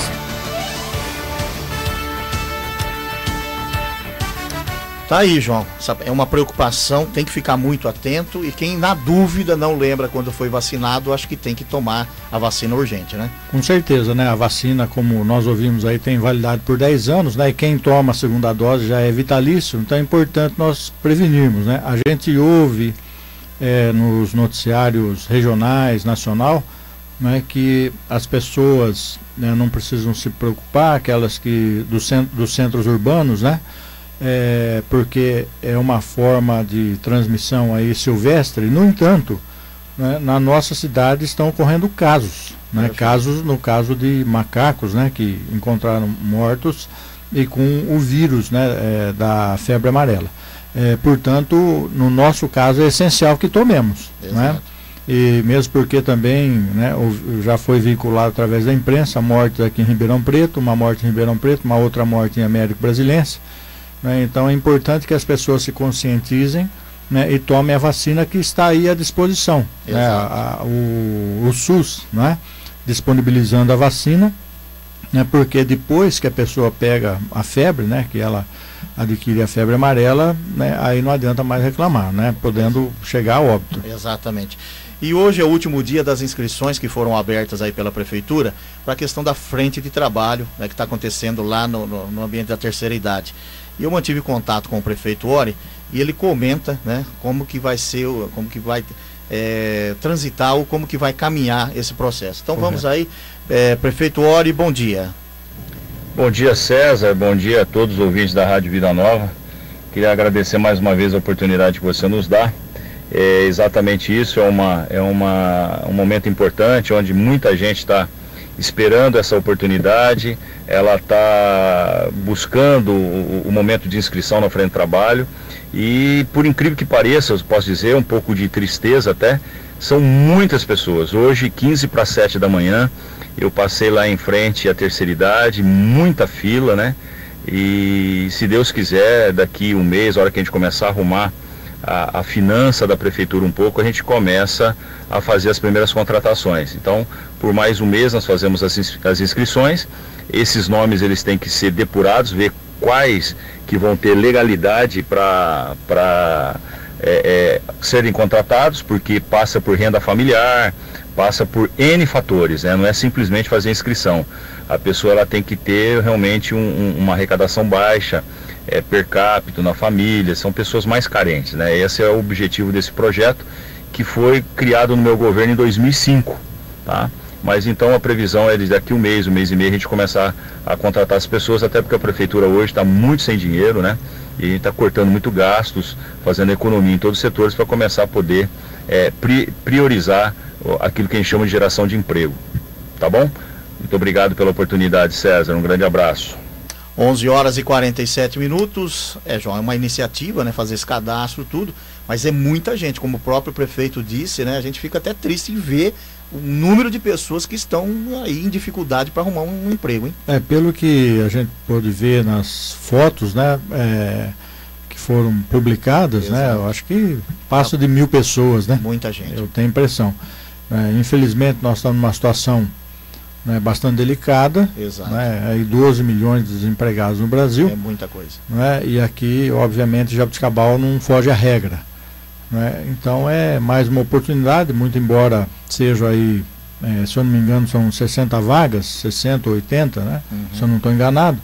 Tá aí, João. É uma preocupação, tem que ficar muito atento e quem na dúvida não lembra quando foi vacinado, acho que tem que tomar a vacina urgente, né? Com certeza, né? A vacina, como nós ouvimos aí, tem validade por 10 anos, né? E quem toma a segunda dose já é vitalício, então é importante nós prevenirmos, né? A gente ouve é, nos noticiários regionais, nacional, né, que as pessoas né, não precisam se preocupar, aquelas que do centro, dos centros urbanos, né? É, porque é uma forma de transmissão aí silvestre. No entanto, né, na nossa cidade estão ocorrendo casos, né, casos no caso de macacos, né, que encontraram mortos e com o vírus, né, é, da febre amarela. É, portanto, no nosso caso é essencial que tomemos, né? e mesmo porque também né, já foi vinculado através da imprensa a morte aqui em Ribeirão Preto, uma morte em Ribeirão Preto, uma outra morte em Américo Brasilense. Né, então é importante que as pessoas se conscientizem né, e tomem a vacina que está aí à disposição. Né, a, a, o, o, SUS né, disponibilizando a vacina, né, porque depois que a pessoa pega a febre, né, que ela adquire a febre amarela, aí não adianta mais reclamar, podendo chegar a óbito. Exatamente. E hoje é o último dia das inscrições que foram abertas aí pela prefeitura para a questão da frente de trabalho né, que está acontecendo lá no, no, no, ambiente da terceira idade. E eu mantive contato com o prefeito Ori e ele comenta né, como que vai ser, como que vai é, transitar ou como que vai caminhar esse processo. Então vamos aí, é, prefeito Ori, bom dia. Bom dia César, bom dia a todos os ouvintes da Rádio Vida Nova. Queria agradecer mais uma vez a oportunidade que você nos dá é exatamente isso, é, uma, é uma, um momento importante onde muita gente está esperando essa oportunidade, ela está buscando o, o, momento de inscrição na frente do trabalho e por incrível que pareça, eu posso dizer, um pouco de tristeza até, são muitas pessoas. Hoje, 15 para 7 da manhã, eu passei lá em frente à terceira idade, muita fila, né? E se Deus quiser, daqui um mês, a hora que a gente começar a arrumar a, a, finança da prefeitura um pouco, a gente começa a fazer as primeiras contratações. Então, por mais um mês nós fazemos as, as inscrições. Esses nomes eles têm que ser depurados, ver quais que vão ter legalidade para é, é, serem contratados, porque passa por renda familiar, passa por N fatores, né? não é simplesmente fazer inscrição. A pessoa ela tem que ter realmente um, um, uma arrecadação baixa, é, per capita na família, são pessoas mais carentes. Né? Esse é o objetivo desse projeto que foi criado no meu governo em 2005. Tá? Mas então a previsão é de daqui um mês, um mês e meio, a gente começar a contratar as pessoas, até porque a prefeitura hoje está muito sem dinheiro, né? E está cortando muito gastos, fazendo economia em todos os setores para começar a poder é, priorizar aquilo que a gente chama de geração de emprego. Tá bom? Muito obrigado pela oportunidade, César. Um grande abraço. 11 horas e 47 minutos. É, João, é uma iniciativa, né? Fazer esse cadastro, tudo. Mas é muita gente, como o próprio prefeito disse, né? A gente fica até triste em ver o número de pessoas que estão aí em dificuldade para arrumar um emprego, hein? É, pelo que a gente pôde ver nas fotos, né? É, que foram publicadas, Exato. né? Eu acho que passa de mil pessoas, né? Muita gente. Eu tenho impressão. É, infelizmente nós estamos numa situação né, bastante delicada. Exato. Né, aí 12 milhões de desempregados no Brasil. É muita coisa. Né, e aqui, obviamente, Jabuticabal não foge à regra. Né, então é mais uma oportunidade, muito embora seja aí, é, se eu não me engano, são 60 vagas, 60 ou 80, né, uhum. se eu não estou enganado.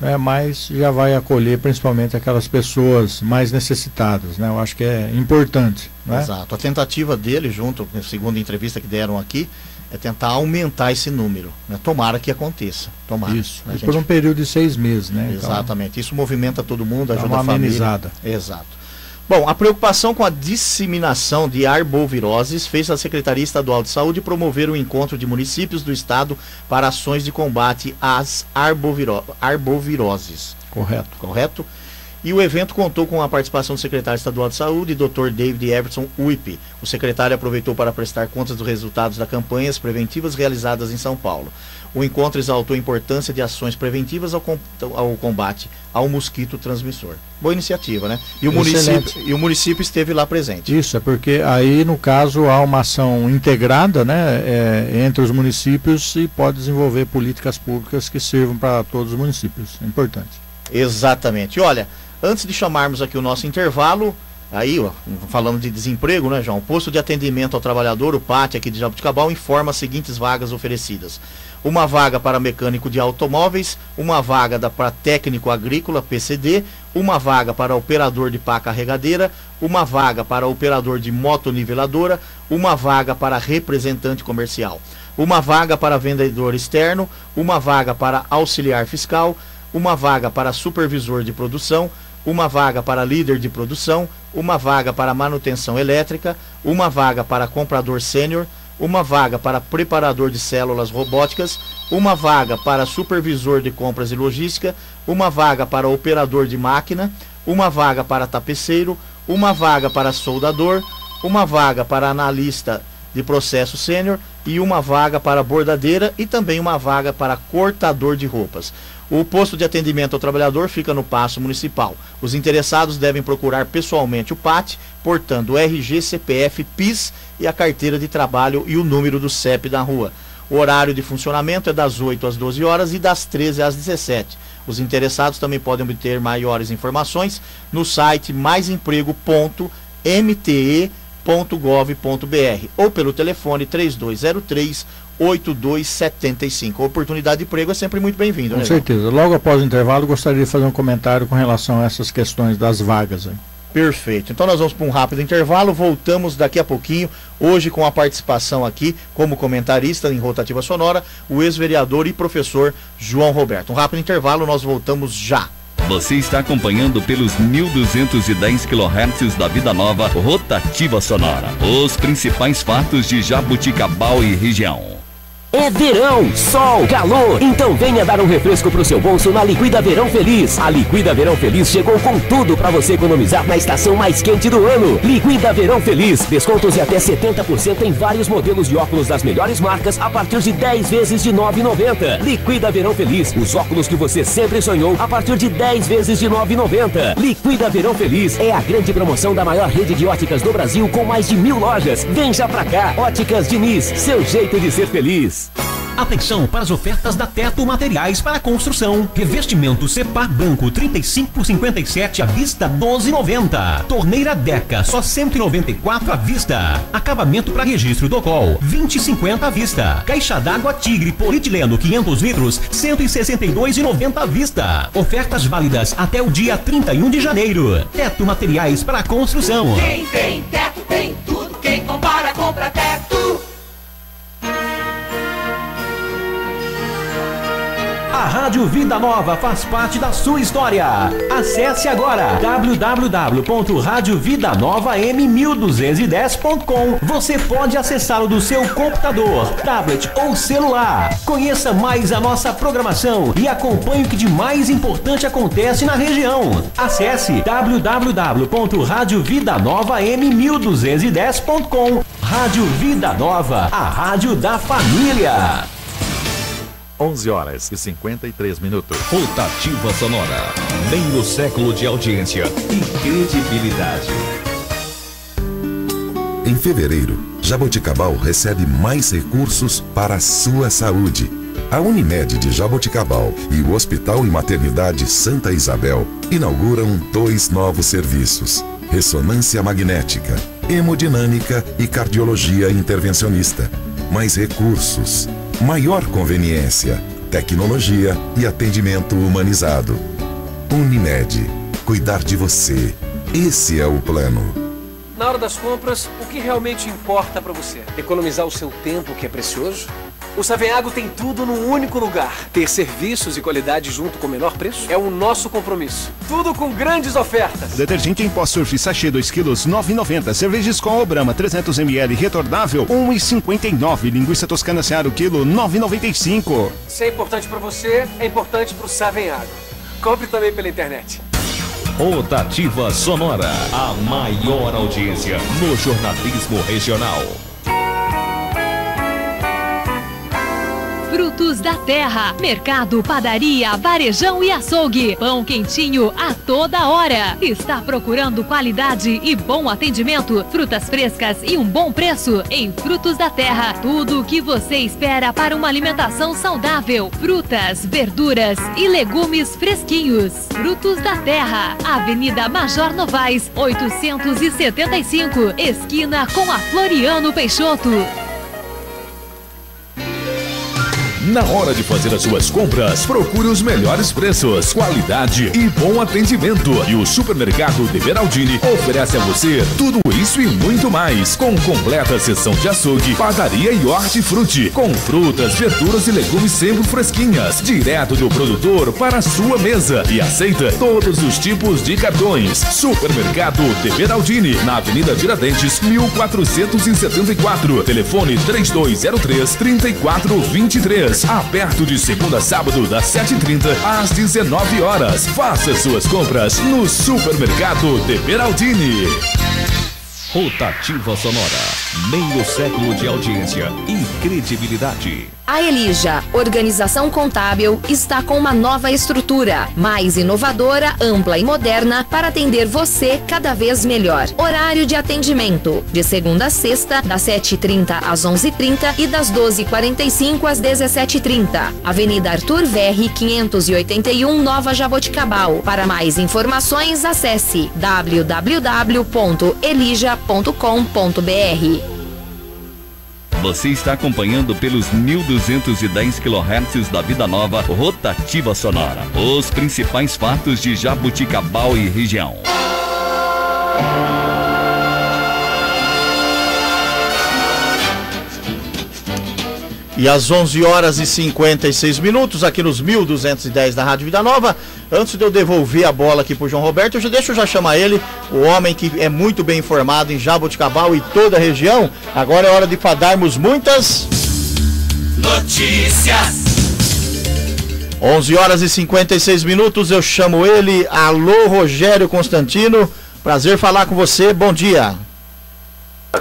Né, mas já vai acolher principalmente aquelas pessoas mais necessitadas, né? Eu acho que é importante. Né? Exato. A tentativa dele, junto, segundo a entrevista que deram aqui, é tentar aumentar esse número. Né? Tomara que aconteça. Tomara. Isso. Né, por um período de seis meses, né? Então, Exatamente. Isso movimenta todo mundo, ajuda a família. amenizada. Exato. Bom, a preocupação com a disseminação de arboviroses fez a Secretaria Estadual de Saúde promover o um encontro de municípios do estado para ações de combate às arboviro arboviroses. Correto. Correto? E o evento contou com a participação do secretário estadual de saúde, Dr. David Everson Uip. O secretário aproveitou para prestar contas dos resultados das campanhas preventivas realizadas em São Paulo. O encontro exaltou a importância de ações preventivas ao, com, ao combate ao mosquito transmissor. Boa iniciativa, né? E o, município, e o município esteve lá presente. Isso, é porque aí, no caso, há uma ação integrada né, é, entre os municípios e pode desenvolver políticas públicas que sirvam para todos os municípios. É importante. Exatamente. Olha, Antes de chamarmos aqui o nosso intervalo, aí, ó, falando de desemprego, né, João? O posto de atendimento ao trabalhador, o PAT aqui de Jabuticabal, informa as seguintes vagas oferecidas. Uma vaga para mecânico de automóveis, uma vaga para técnico agrícola, PCD, uma vaga para operador de pá carregadeira, uma vaga para operador de motoniveladora, uma vaga para representante comercial, uma vaga para vendedor externo, uma vaga para auxiliar fiscal, uma vaga para supervisor de produção, uma vaga para líder de produção, uma vaga para manutenção elétrica, uma vaga para comprador sênior, uma vaga para preparador de células robóticas, uma vaga para supervisor de compras e logística, uma vaga para operador de máquina, uma vaga para tapeceiro, uma vaga para soldador, uma vaga para analista de processo sênior e uma vaga para bordadeira e também uma vaga para cortador de roupas. O posto de atendimento ao trabalhador fica no Paço Municipal. Os interessados devem procurar pessoalmente o PAT, portando RG, CPF, PIS e a carteira de trabalho e o número do CEP da rua. O horário de funcionamento é das 8 às 12 horas e das 13 às 17. Os interessados também podem obter maiores informações no site maisemprego.mte.gov.br ou pelo telefone 3203 8275. A oportunidade de emprego é sempre muito bem-vindo, Com né? certeza. Logo após o intervalo, gostaria de fazer um comentário com relação a essas questões das vagas. Aí. Perfeito. Então nós vamos para um rápido intervalo, voltamos daqui a pouquinho, hoje com a participação aqui como comentarista em Rotativa Sonora, o ex-vereador e professor João Roberto. Um rápido intervalo, nós voltamos já. Você está acompanhando pelos 1210 kHz da Vida Nova Rotativa Sonora. Os principais fatos de Jabuticabal e região. É verão, sol, calor. Então venha dar um refresco pro seu bolso na Liquida Verão Feliz. A Liquida Verão Feliz chegou com tudo para você economizar na estação mais quente do ano. Liquida Verão Feliz. Descontos de até 70% em vários modelos de óculos das melhores marcas a partir de 10 vezes de 9,90. Liquida Verão Feliz. Os óculos que você sempre sonhou a partir de 10 vezes de 9,90. Liquida Verão Feliz é a grande promoção da maior rede de óticas do Brasil com mais de mil lojas. Vem já pra cá. Óticas Diniz, seu jeito de ser feliz. Atenção para as ofertas da Teto Materiais para Construção. Revestimento Cepar branco 35 por 57 à vista 12,90. Torneira Deca só 194 à vista. Acabamento para registro do col 20,50 à vista. Caixa d'água Tigre polietileno 500 litros 162,90 à vista. Ofertas válidas até o dia 31 de janeiro. Teto Materiais para Construção. Quem tem teto tem tudo. Quem compara, Rádio Vida Nova faz parte da sua história. Acesse agora www.radiovidanova m1210.com. Você pode acessá-lo do seu computador, tablet ou celular. Conheça mais a nossa programação e acompanhe o que de mais importante acontece na região. Acesse www.radiovidanova m1210.com. Rádio Vida Nova, a rádio da família. 11 horas e 53 minutos. Rotativa Sonora. Meio século de audiência e credibilidade. Em fevereiro, Jaboticabal recebe mais recursos para a sua saúde. A Unimed de Jaboticabal e o Hospital e Maternidade Santa Isabel inauguram dois novos serviços: ressonância magnética, hemodinâmica e cardiologia intervencionista. Mais recursos, maior conveniência, tecnologia e atendimento humanizado. Unimed, cuidar de você. Esse é o plano. Na hora das compras, o que realmente importa para você? Economizar o seu tempo, que é precioso? O Savenhago tem tudo num único lugar. Ter serviços e qualidade junto com o menor preço é o nosso compromisso. Tudo com grandes ofertas. Detergente em pó surf sachê 2 kg 9,90. Cerveja Skol Brahma 300 ml retornável 1,59. Linguiça toscana Seara quilo 9,95. Se é importante para você, é importante para o Savenhago. Compre também pela internet. Rotativa Sonora. A maior audiência no jornalismo regional. Frutos da terra, mercado, padaria, varejão e açougue. Pão quentinho a toda hora. Está procurando qualidade e bom atendimento? Frutas frescas e um bom preço? Em Frutos da Terra, tudo o que você espera para uma alimentação saudável. Frutas, verduras e legumes fresquinhos. Frutos da Terra, Avenida Major Novaes, 875, esquina com a Floriano Peixoto. Na hora de fazer as suas compras, procure os melhores preços, qualidade e bom atendimento. E o Supermercado de Beraldini oferece a você tudo isso e muito mais, com completa seção de açougue, padaria e hortifruti, com frutas, verduras e legumes sempre fresquinhas, direto do produtor para a sua mesa. E aceita todos os tipos de cartões. Supermercado de Beraldini, na Avenida Tiradentes, 1474. Telefone 3203 3423 aberto de segunda a sábado das 7h30 às 19 horas. Faça suas compras no Supermercado de Beraldini. Rotativa Sonora. Meio século de audiência e credibilidade. A Elija, organização contábil, está com uma nova estrutura, mais inovadora, ampla e moderna para atender você cada vez melhor. Horário de atendimento: de segunda a sexta, das 7h30 às 11h30 e das 12h45 às 17h30. Avenida Arthur Verri, 581, Nova Jaboticabal. Para mais informações, acesse www.elija.com.br. Você está acompanhando pelos 1210 kHz da Vida Nova Rotativa Sonora. Os principais fatos de Jabuticabal e região. E às 11 horas e 56 minutos, aqui nos 1210 da Rádio Vida Nova. Antes de eu devolver a bola aqui pro João Roberto, eu já, deixa eu já chamar ele, o homem que é muito bem informado em Jaboticabal e toda a região. Agora é hora de darmos muitas Notícias. 11 horas e 56 minutos, eu chamo ele. Alô, Rogério Constantino. Prazer falar com você. Bom dia.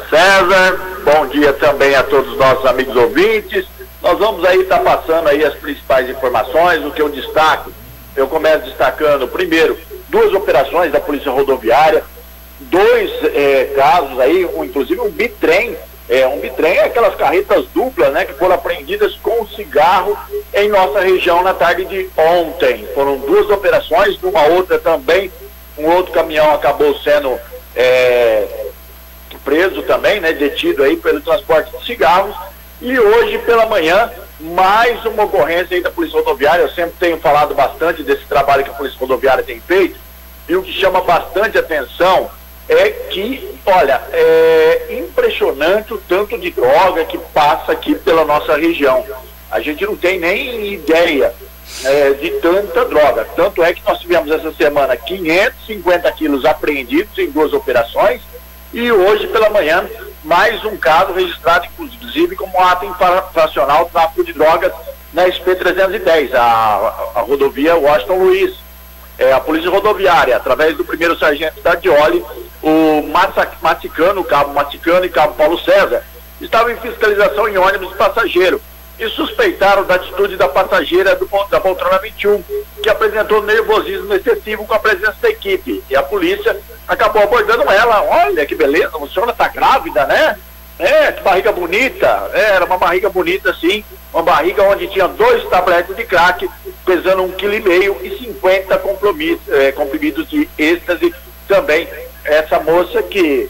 César, bom dia também a todos os nossos amigos ouvintes. Nós vamos aí estar passando aí as principais informações, o que eu destaco. Eu começo destacando, primeiro, duas operações da Polícia Rodoviária, dois eh, casos aí, um, inclusive um bitrem. É, um bitrem é aquelas carretas duplas, né, que foram apreendidas com cigarro em nossa região na tarde de ontem. Foram duas operações, uma outra também, um outro caminhão acabou sendo é, preso também, né, detido aí pelo transporte de cigarros. E hoje pela manhã, mais uma ocorrência aí da Polícia Rodoviária. Eu sempre tenho falado bastante desse trabalho que a Polícia Rodoviária tem feito. E o que chama bastante atenção é que, olha, é impressionante o tanto de droga que passa aqui pela nossa região. A gente não tem nem ideia é, de tanta droga. Tanto é que nós tivemos essa semana 550 quilos apreendidos em duas operações e hoje pela manhã mais um caso registrado inclusive como ato infracional tráfico de drogas na SP-310, a, a, rodovia Washington Luiz. É, a Polícia Rodoviária, através do primeiro sargento Dioli, o Maticano, o Cabo Maticano e Cabo Paulo César, estavam em fiscalização em ônibus passageiro e suspeitaram da atitude da passageira do, da poltrona 21, que apresentou nervosismo excessivo com a presença da equipe. E a polícia acabou abordando ela. Olha que beleza, a senhora está grávida, né? É, que barriga bonita. É, era uma barriga bonita, sim. Uma barriga onde tinha dois tabletes de crack, pesando um quilo e meio e 50 é, comprimidos de êxtase também. Essa moça que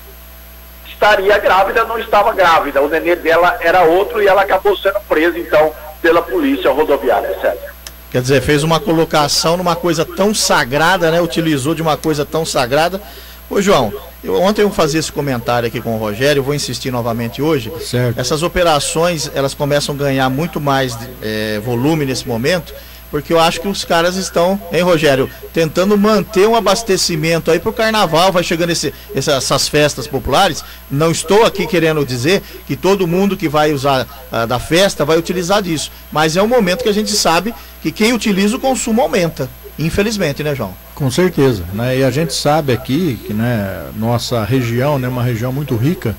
estaria grávida, não estava grávida. O nenê dela era outro e ela acabou sendo presa, então, pela polícia rodoviária, César. Quer dizer, fez uma colocação numa coisa tão sagrada, né? Utilizou de uma coisa tão sagrada. Ô João, eu, ontem eu fazia esse comentário aqui com o Rogério, vou insistir novamente hoje. Certo. Essas operações, elas começam a ganhar muito mais é, volume nesse momento porque eu acho que os caras estão, hein, Rogério, tentando manter um abastecimento aí para o carnaval, vai chegando esse, essas festas populares. Não estou aqui querendo dizer que todo mundo que vai usar uh, da festa vai utilizar disso, mas é um momento que a gente sabe que quem utiliza o consumo aumenta. Infelizmente, né, João? Com certeza, né? E a gente sabe aqui que, né, nossa região, né, uma região muito rica,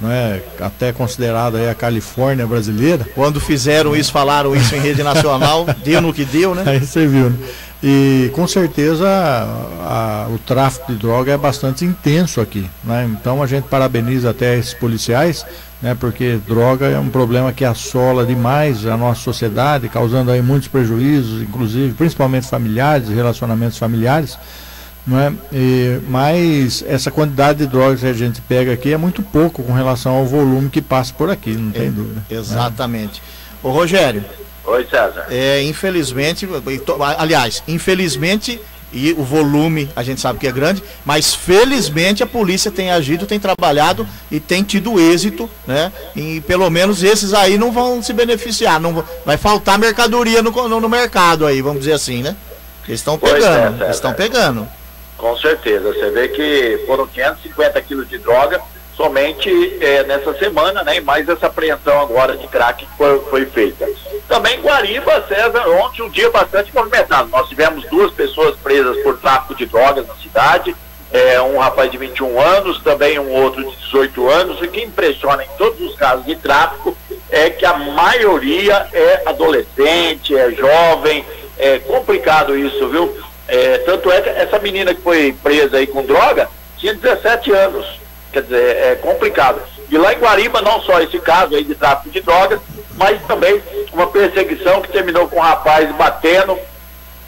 não é até considerada aí a Califórnia brasileira. Quando fizeram isso, falaram isso em rede nacional, deu no que deu, né? Aí você viu, né? E com certeza a, a, o tráfico de droga é bastante intenso aqui, né? Então a gente parabeniza até esses policiais, né? Porque droga é um problema que assola demais a nossa sociedade, causando aí muitos prejuízos, inclusive principalmente familiares, relacionamentos familiares. Não é? E, mas essa quantidade de drogas que a gente pega aqui é muito pouco com relação ao volume que passa por aqui, não tem é, dúvida. Exatamente. Ô Rogério. Oi, César. É, infelizmente, aliás, infelizmente, e o volume a gente sabe que é grande, mas felizmente a polícia tem agido, tem trabalhado e tem tido êxito, né? E pelo menos esses aí não vão se beneficiar, não vai faltar mercadoria no, no, no mercado aí, vamos dizer assim, né? Eles estão pegando, é, estão pegando. Com certeza. Você vê que foram 550 quilos de droga somente é, nessa semana, né? E mais essa apreensão agora de crack que foi, foi feita. Também Guariba, César, ontem um dia bastante movimentado. Nós tivemos duas pessoas presas por tráfico de drogas na cidade, é, um rapaz de 21 anos, também um outro de 18 anos. O que impressiona em todos os casos de tráfico é que a maioria é adolescente, é jovem, é complicado isso, viu? É, tanto é que essa menina que foi presa aí com droga tinha 17 anos. Quer dizer, é complicado. E lá em Guariba, não só esse caso aí de tráfico de drogas, mas também uma perseguição que terminou com um rapaz batendo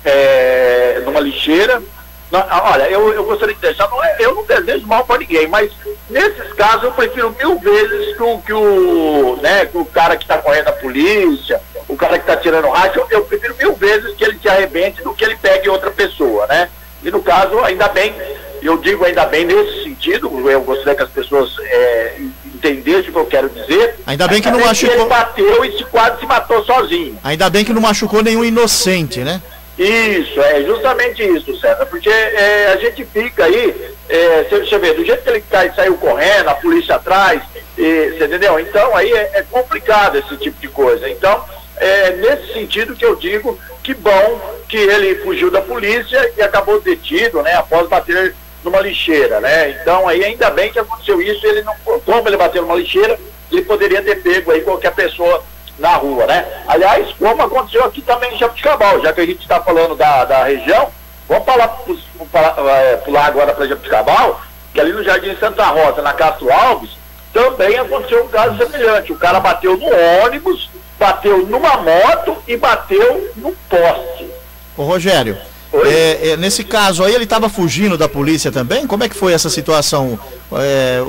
é, numa lixeira. Não, olha, eu, eu gostaria de deixar, não é, eu não desejo mal para ninguém, mas nesses casos eu prefiro mil vezes que o, que o, né, que o cara que está correndo a polícia, o cara que está tirando racha, eu, eu prefiro mil vezes que ele te arrebente do que ele pegue outra pessoa, né? E no caso, ainda bem, eu digo ainda bem nesse sentido, eu gostaria que as pessoas é, entendessem o que eu quero dizer. Ainda bem que não machucou. ele bateu e se, quase se matou sozinho. Ainda bem que não machucou nenhum inocente, né? Isso, é justamente isso, César, porque é, a gente fica aí, é, você, você vê, do jeito que ele cai, saiu correndo, a polícia atrás, e, você entendeu? Então aí é, é complicado esse tipo de coisa. Então, é nesse sentido que eu digo que bom que ele fugiu da polícia e acabou detido, né, após bater numa lixeira, né? Então aí ainda bem que aconteceu isso, ele não, como ele bateu numa lixeira, ele poderia ter pego aí qualquer pessoa na rua, né? Aliás, como aconteceu aqui também em Jabuticabal, já que a gente está falando da, da região, vamos falar, pular, é, pular agora para Jabuticabal, que ali no Jardim Santa Rosa, na Castro Alves, também aconteceu um caso semelhante. O cara bateu no ônibus, bateu numa moto e bateu no poste. Ô Rogério, é, é, nesse caso aí ele estava fugindo da polícia também? Como é que foi essa situação? É,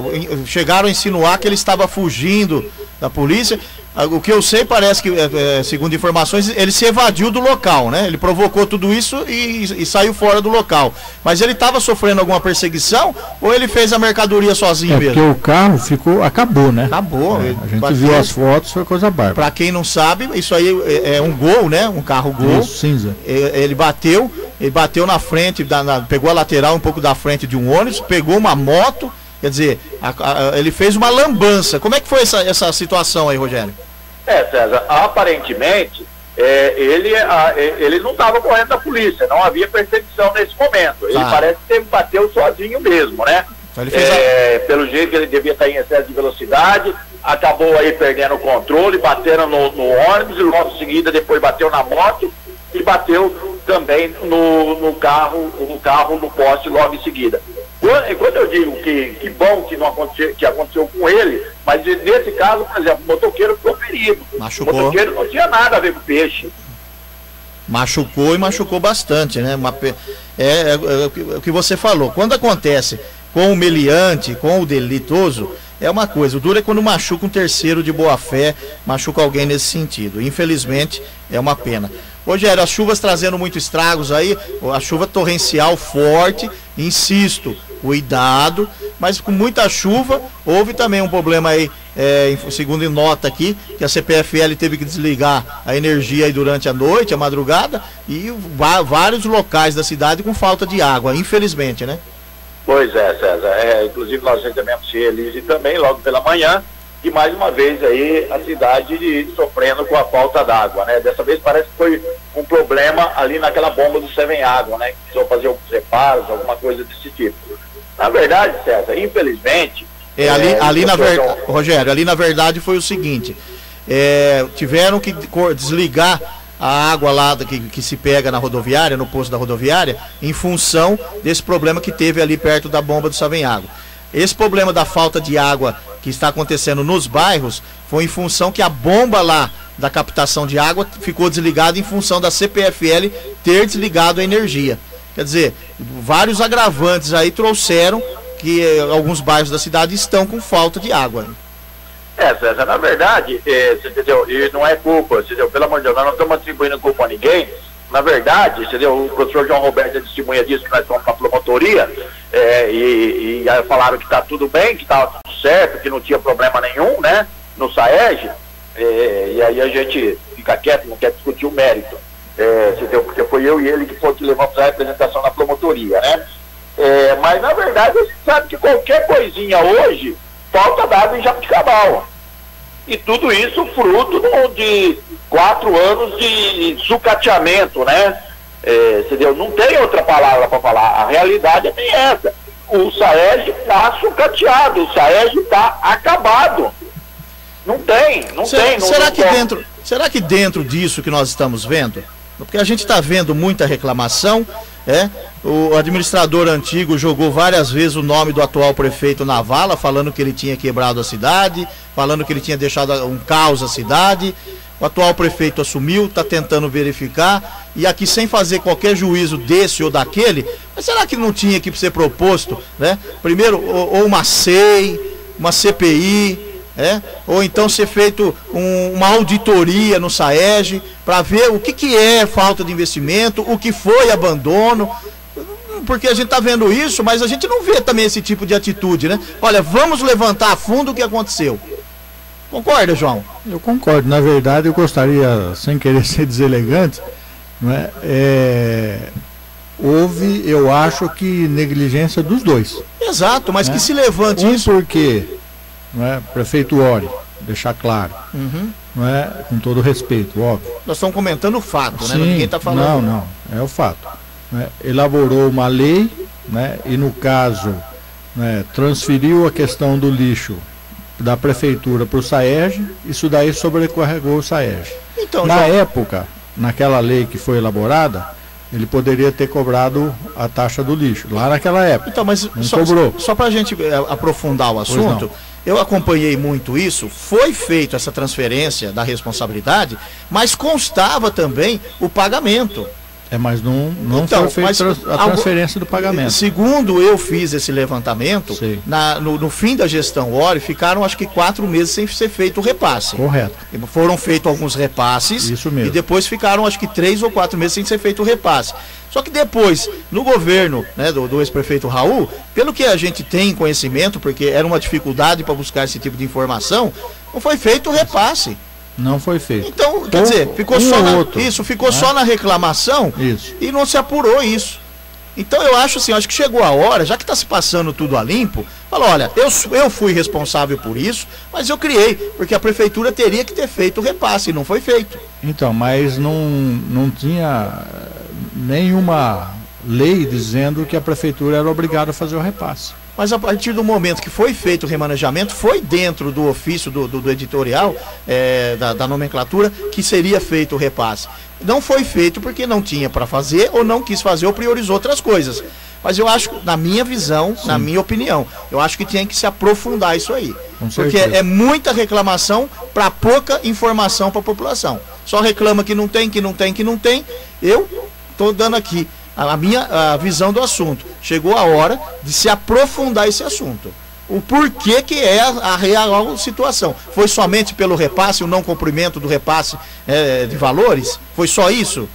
chegaram a insinuar que ele estava fugindo da polícia. Ah, O que eu sei parece que, é, é, segundo informações, ele se evadiu do local, né? Ele provocou tudo isso e, e saiu fora do local. Mas ele estava sofrendo alguma perseguição ou ele fez a mercadoria sozinho É, porque mesmo? o carro ficou, acabou, né? Acabou. É, a gente viu as fotos, foi coisa bárbara. Pra quem não sabe, isso aí é, é um gol, né? Um carro gol. Isso, cinza. Ele bateu, ele bateu na frente, da- na- pegou a lateral um pouco da frente de um ônibus, pegou uma moto, quer dizer, a- a- ele fez uma lambança. Como é que foi essa, essa situação aí, Rogério? É, César, aparentemente é, ele, a- é, ele não estava correndo da polícia, não havia perseguição nesse momento. Ele Tá. parece que bateu sozinho mesmo, né? Então fez a- É, Pelo jeito ele devia estar em excesso de velocidade, acabou aí perdendo o controle, batendo no, no ônibus, e logo em seguida depois bateu na moto e bateu também no, no carro, no carro, no poste logo em seguida. Quando, quando eu digo que, que bom que não aconteceu, que aconteceu com ele, mas nesse caso, por exemplo, o motoqueiro ficou ferido. Machucou. O motoqueiro não tinha nada a ver com peixe. Machucou e machucou bastante, né? Uma é, é, é o que- o que você falou. Quando acontece com o meliante, com o delitoso, é uma coisa. O duro é quando machuca um terceiro de boa fé, machuca alguém nesse sentido. Infelizmente, é uma pena. Rogério, as chuvas trazendo muitos estragos aí, a chuva torrencial forte, insisto, cuidado, mas com muita chuva, houve também um problema aí, é, segundo nota aqui, que a CPFL teve que desligar a energia aí durante a noite, a madrugada, e vários locais da cidade com falta de água, infelizmente, né? Pois é, César. É, inclusive nós recebemos Elise também, logo pela manhã, e mais uma vez aí a cidade sofrendo com a falta d'água, né? Dessa vez parece que foi um problema ali naquela bomba do Seven Água, né? Que precisou fazer alguns reparos, alguma coisa desse tipo. Na verdade, César, infelizmente. É, ali, é, ali na verdade, Rogério, ali na verdade foi o seguinte: é, tiveram que desligar a água lá que, que se pega na rodoviária, no posto da rodoviária, em função desse problema que teve ali perto da bomba do Savenhago. Esse problema da falta de água que está acontecendo nos bairros foi em função que a bomba lá da captação de água ficou desligada em função da CPFL ter desligado a energia. Quer dizer, vários agravantes aí trouxeram que eh, alguns bairros da cidade estão com falta de água. É, César, na verdade, é, entendeu? E não é culpa, entendeu? Pelo amor de Deus, nós não estamos atribuindo culpa a ninguém. Na verdade, entendeu? O professor João Roberto é testemunha disso, nós estamos na promotoria, é, e, e falaram que está tudo bem, que estava tudo certo, que não tinha problema nenhum, né? No SAEG, é, e aí a gente fica quieto, não quer discutir o mérito. É, entendeu? Porque foi eu e ele que foi que levamos a representação na promotoria, né? É, mas na verdade a gente sabe que qualquer coisinha hoje falta d'água em Jabuticabal. E tudo isso fruto de quatro anos de sucateamento, né? É, entendeu? Não tem outra palavra para falar. A realidade é bem essa. o Saed está sucateado, o Saed está acabado. Não tem, não será, tem. Não, será não que pode. dentro, será que dentro disso que nós estamos vendo, porque a gente está vendo muita reclamação, é? O administrador antigo jogou várias vezes o nome do atual prefeito na vala, falando que ele tinha quebrado a cidade, falando que ele tinha deixado um caos a cidade. O atual prefeito assumiu, está tentando verificar, e aqui sem fazer qualquer juízo desse ou daquele, mas será que não tinha que ser proposto, né? Primeiro, ou, uma SEI, uma CPI, é? ou então ser feito um- uma auditoria no SAEG para ver o que, que é falta de investimento, o que foi abandono. Porque a gente está vendo isso, mas a gente não vê também esse tipo de atitude, né? Olha, vamos levantar a fundo o que aconteceu. Concorda, João? Eu concordo. Na verdade, eu gostaria, sem querer ser deselegante, é? É, houve, eu acho que negligência dos dois. Exato, mas né? que se levante um isso. porque, não é? Prefeito Ori, deixar claro, Uhum. não é? Com todo respeito, óbvio. Nós estamos comentando o fato, né? Sim, Ninguém está falando. Não, não, é o fato. né? Elaborou uma lei, né? E no caso, né, transferiu a questão do lixo da prefeitura para o SAEG, isso daí sobrecarregou o SAEG. Então, Na João- época, naquela lei que foi elaborada, ele poderia ter cobrado a taxa do lixo, lá naquela época. Então, mas não só, cobrou. só para a gente eh, aprofundar o assunto. Eu acompanhei muito isso. Foi feita essa transferência da responsabilidade, mas constava também o pagamento. É, mas não, não Então, foi feita a algo- transferência do pagamento. Segundo eu fiz esse levantamento, na- no, no fim da gestão Ori, ficaram acho que quatro meses sem ser feito o repasse. Correto. Foram feitos alguns repasses Isso mesmo. e depois ficaram acho que três ou quatro meses sem ser feito o repasse. Só que depois, no governo né, do, do ex-prefeito Raul, pelo que a gente tem conhecimento, porque era uma dificuldade para buscar esse tipo de informação, não foi feito o repasse. Não foi feito. Então, quer Ou dizer, ficou um só na, outro, isso, ficou né? só na reclamação Isso. e não se apurou isso. Então eu acho assim, acho que chegou a hora, já que está se passando tudo a limpo, fala, olha, eu, eu fui responsável por isso, mas eu criei, porque a prefeitura teria que ter feito o repasse, e não foi feito. Então, mas não, não tinha eh, nenhuma lei dizendo que a prefeitura era obrigada a fazer o repasse. Mas a partir do momento que foi feito o remanejamento, foi dentro do ofício do, do- do editorial, eh, da, da nomenclatura, que seria feito o repasse. Não foi feito porque não tinha para fazer, ou não quis fazer, ou priorizou outras coisas. Mas eu acho, na minha visão, na minha opinião, eu acho que tinha que se aprofundar isso aí. Porque é muita reclamação para pouca informação para a população. Só reclama que não tem, que não tem, que não tem. Eu estou dando aqui a minha a visão do assunto. Chegou a hora de se aprofundar esse assunto. O porquê que é a, real situação. Foi somente pelo repasse, o não cumprimento do repasse eh, de valores? Foi só isso?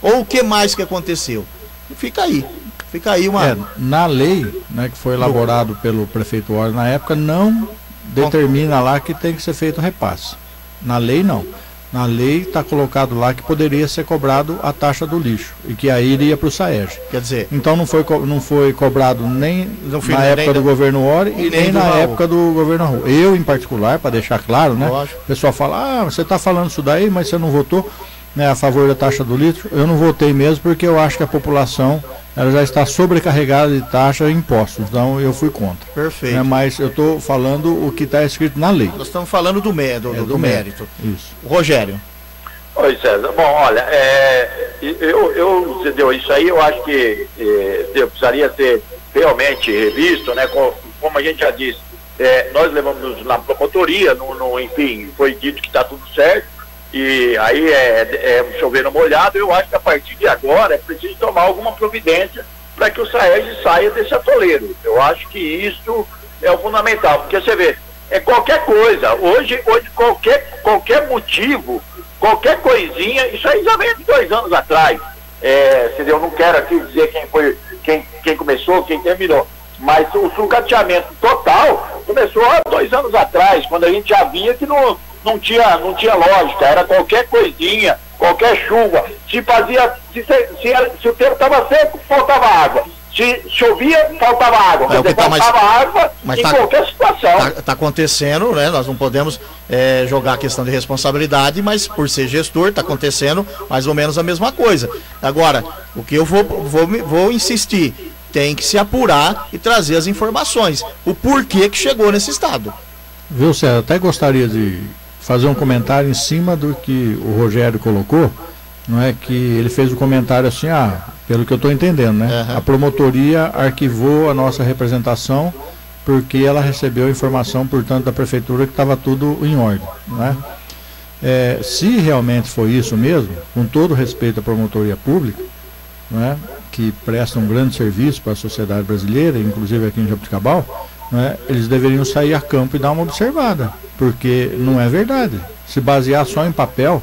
Ou o que mais que aconteceu? Fica aí. Fica aí uma. É, na lei, né, que foi elaborado pelo prefeito Ori na época, não determina lá que tem que ser feito repasse. Na lei não. Na lei está colocado lá que poderia ser cobrado a taxa do lixo e que aí iria para o SAEG. Quer dizer, Então não foi, não foi cobrado nem fim, na nem época do- do governo Ori e nem nem na Raul. época do governo Raul. Eu, em particular, para deixar claro, né? O pessoal fala, ah, você está falando isso daí, mas você não votou né, a favor da taxa do litro. Eu não votei mesmo porque eu acho que a população ela já está sobrecarregada de taxa e impostos. Então eu fui contra. Perfeito. Né, mas eu estou falando o que está escrito na lei. Nós estamos falando do, mé- do, É do- do do mérito. Isso. Rogério. Oi, César. Bom, olha, é, eu, eu, entendeu? Isso aí eu acho que é, precisaria ser realmente revisto, né? Co- Como, a gente já disse, é, nós levamos na promotoria, no, no- enfim, foi dito que está tudo certo, e aí é, é chovendo molhado, eu acho que a partir de agora é preciso tomar alguma providência para que o Saed saia desse atoleiro. Eu acho que isso é o fundamental, porque você vê, é qualquer coisa. Hoje, hoje qualquer, qualquer motivo, qualquer coisinha, isso aí já vem de dois anos atrás. É, entendeu? Eu não quero aqui dizer quem foi, quem, quem começou, quem terminou. Mas o sucateamento total começou há dois anos atrás, quando a gente já via que não, não, tinha, não tinha lógica, era qualquer coisinha, qualquer chuva. Se fazia, se, se, se era- se o tempo estava seco, faltava água. Se chovia, faltava água. É, dizer, tá mais- faltava água mas em tá- qualquer situação. Tá, tá acontecendo, né? Nós não podemos eh, jogar a questão de responsabilidade, mas por ser gestor, tá acontecendo mais ou menos a mesma coisa. Agora, o que eu vou, vou, vou insistir, tem que se apurar e trazer as informações. O porquê que chegou nesse estado. Viu, César? Até gostaria de fazer um comentário em cima do que o Rogério colocou. Não é que ele fez o um comentário assim, ah, pelo que eu estou entendendo, né? Uhum. A promotoria arquivou a nossa representação porque ela recebeu informação, portanto, da prefeitura que estava tudo em ordem, né? É, se realmente foi isso mesmo, com todo respeito à promotoria pública, né, que presta um grande serviço para a sociedade brasileira, inclusive aqui em Jabuticabal, né, eles deveriam sair a campo e dar uma observada, porque não é verdade. Se basear só em papel,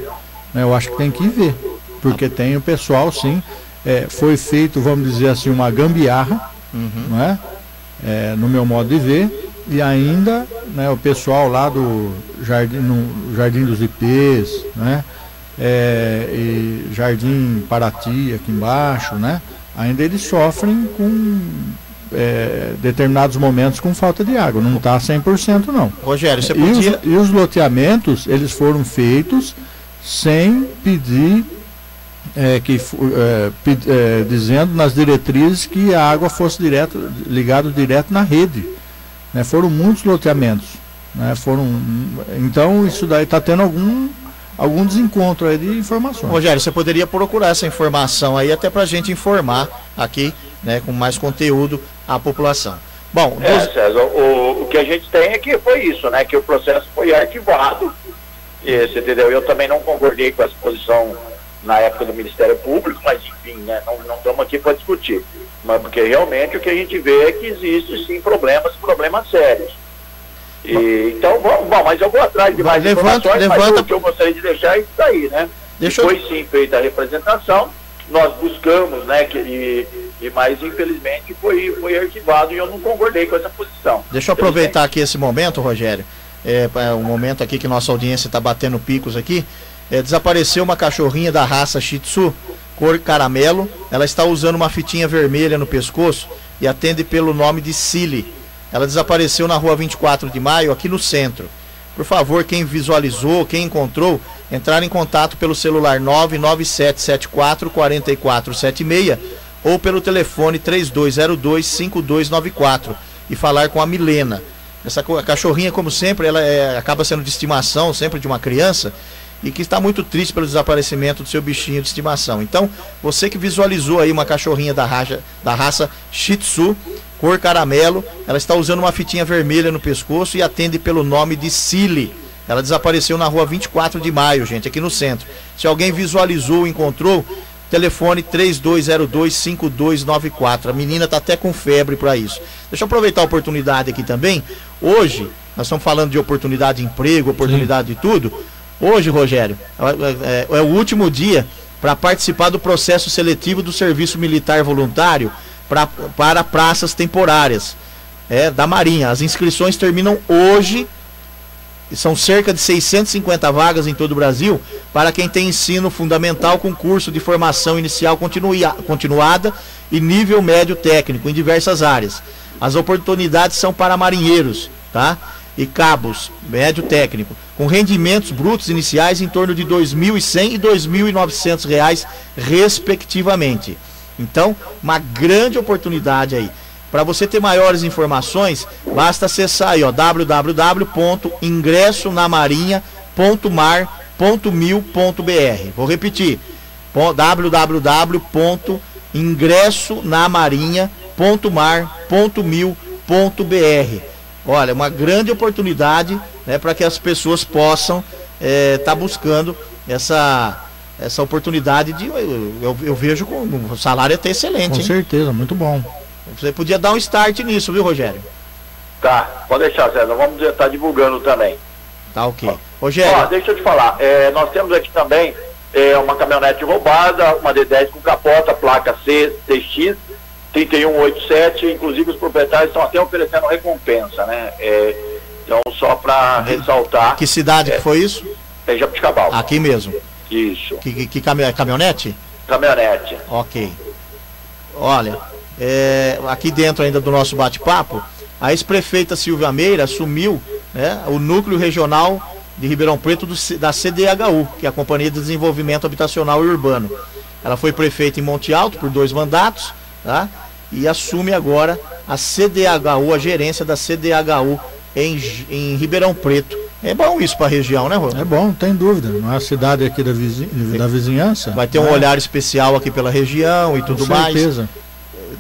né, eu acho que tem que ver, porque tem o pessoal, sim, é, foi feito, vamos dizer assim, uma gambiarra, uhum. não é? é? no meu modo de ver, e ainda né, o pessoal lá do Jardim, no Jardim dos IPs, né? É, e Jardim Paraty aqui embaixo, né? Ainda eles sofrem com é, determinados momentos com falta de água, não está 100% não. Rogério, você podia... E os, e os loteamentos, eles foram feitos sem pedir é, que, é, é, dizendo nas diretrizes que a água fosse direto, ligada direto na rede. Né? Foram muitos loteamentos. Né? Foram, então isso daí está tendo algum, algum desencontro aí de informações. Rogério, você poderia procurar essa informação aí até para a gente informar aqui, né, com mais conteúdo à população. Bom, é, dos... César, o, o que a gente tem é que foi isso, né? Que o processo foi arquivado. E, você entendeu? Eu também não concordei com essa posição na época do Ministério Público, mas enfim, né, não, não estamos aqui para discutir. Mas porque realmente o que a gente vê é que existe sim problemas, problemas sérios. E, então, bom, bom, mas eu vou atrás de mais levanta, informações, levanta. mas o que eu gostaria de deixar é isso aí, né? Deixa Foi eu... sim feita a representação, nós buscamos, né, que, e, e mas infelizmente foi, foi arquivado e eu não concordei com essa posição. Deixa eu aproveitar aqui esse momento, Rogério, é, é um momento aqui que nossa audiência está batendo picos aqui, é, desapareceu uma cachorrinha da raça Shih Tzu, cor caramelo. Ela está usando uma fitinha vermelha no pescoço e atende pelo nome de Silly. Ela desapareceu na rua 24 de maio, aqui no centro. Por favor, quem visualizou, quem encontrou, entrar em contato pelo celular 99774 4476 ou pelo telefone 3202 5294 e falar com a Milena. Essa cachorrinha, como sempre, ela é, acaba sendo de estimação sempre de uma criança e que está muito triste pelo desaparecimento do seu bichinho de estimação. Então, você que visualizou aí uma cachorrinha da raça, da raça Shih Tzu, cor caramelo, ela está usando uma fitinha vermelha no pescoço e atende pelo nome de Silly. Ela desapareceu na rua 24 de maio, gente, aqui no centro. Se alguém visualizou ou encontrou, telefone 3202-5294. A menina está até com febre para isso. Deixa eu aproveitar a oportunidade aqui também. Hoje, nós estamos falando de oportunidade de emprego, oportunidade Sim. de tudo. Hoje, Rogério, é, é, é o último dia para participar do processo seletivo do Serviço Militar Voluntário pra, para praças temporárias é, da Marinha. As inscrições terminam hoje. São cerca de 650 vagas em todo o Brasil para quem tem ensino fundamental com curso de formação inicial continuada e nível médio técnico em diversas áreas. As oportunidades são para marinheiros, tá? E cabos, médio técnico com rendimentos brutos iniciais em torno de R$ 2.100 e 2.900 reais, respectivamente. Então, uma grande oportunidade aí. Para você ter maiores informações, basta acessar aí, www.ingressonamarinha.mar.mil.br. Vou repetir, www.ingressonamarinha.mar.mil.br. Olha, uma grande oportunidade né, para que as pessoas possam estar é, tá buscando essa, essa oportunidade de. Eu, eu, eu vejo com o salário é até excelente. Com hein? certeza, muito bom. Você podia dar um start nisso, viu, Rogério? Tá, pode deixar, César. Vamos estar tá divulgando também. Tá ok. Rogério. Ó, deixa eu te falar. É, nós temos aqui também é, uma caminhonete roubada, uma D10 com capota, placa CTX 3187. Inclusive, os proprietários estão até oferecendo recompensa, né? É, então, só para ressaltar. Que cidade é, que foi isso? É Jabuticabal. Aqui mesmo. Isso. Que, que, que caminhonete? Caminhonete. Ok. Olha, é, aqui dentro ainda do nosso bate-papo, a ex-prefeita Silvia Meira assumiu né, o núcleo regional de Ribeirão Preto do, da CDHU, que é a Companhia de Desenvolvimento Habitacional e Urbano. Ela foi prefeita em Monte Alto por dois mandatos, tá? E assume agora a CDHU, a gerência da CDHU em, em Ribeirão Preto. É bom isso para a região, né, Rô? É bom, tem dúvida. Não é a cidade aqui da, vizinha, da vizinhança. Vai ter um né? olhar especial aqui pela região e tudo Com mais. certeza.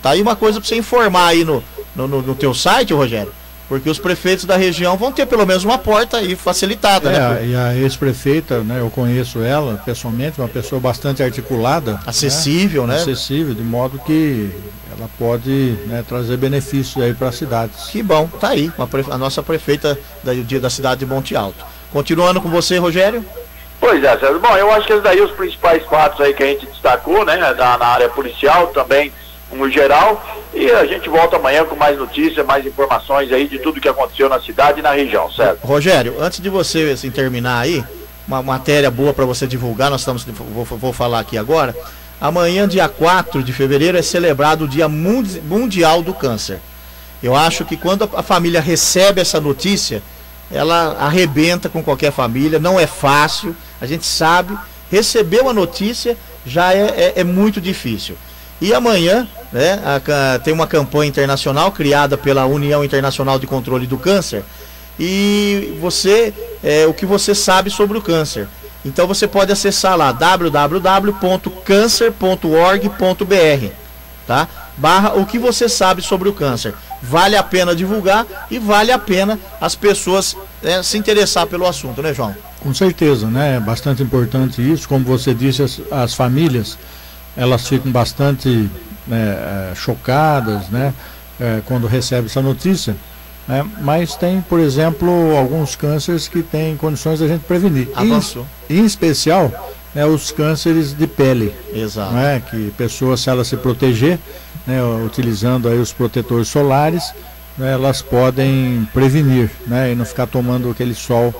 Tá aí uma coisa para você informar aí no, no, no, no teu site, Rogério. Porque os prefeitos da região vão ter pelo menos uma porta aí facilitada, né? É, e a ex-prefeita, né, eu conheço ela pessoalmente, uma pessoa bastante articulada. Acessível, né? Acessível, de modo que ela pode né, trazer benefícios aí para as cidades. Que bom, tá aí, a nossa prefeita da, de- da cidade de Monte Alto. Continuando com você, Rogério. Pois é, César. Bom, eu acho que esses daí os principais fatos aí que a gente destacou, né, da, na área policial também, no geral, e a gente volta amanhã com mais notícias, mais informações aí de tudo que aconteceu na cidade e na região, certo? Rogério, antes de você assim, terminar aí, uma matéria boa para você divulgar, nós estamos vou, vou falar aqui agora. Amanhã, dia 4 de fevereiro, é celebrado o Dia Mundi- Mundial do Câncer. Eu acho que quando a família recebe essa notícia, ela arrebenta com qualquer família, não é fácil, a gente sabe. Recebeu a notícia já é, é- é muito difícil. E amanhã né, a tem uma campanha internacional criada pela União Internacional de Controle do Câncer. E você, é, o que você sabe sobre o câncer. Então você pode acessar lá www.cancer.org.br, tá? Barra o que você sabe sobre o câncer. Vale a pena divulgar e vale a pena as pessoas né, se interessar pelo assunto, né, João? Com certeza, né? É bastante importante isso. Como você disse, as, as famílias elas ficam bastante né, eh, chocadas, né? eh, quando recebem essa notícia. né? Mas tem, por exemplo, alguns cânceres que têm condições da gente prevenir. Em- Avançou. Em, especial, né, os cânceres de pele. Exato. Né, que pessoas, se elas se proteger, né, utilizando aí os protetores solares, né, elas podem prevenir, né, e não ficar tomando aquele sol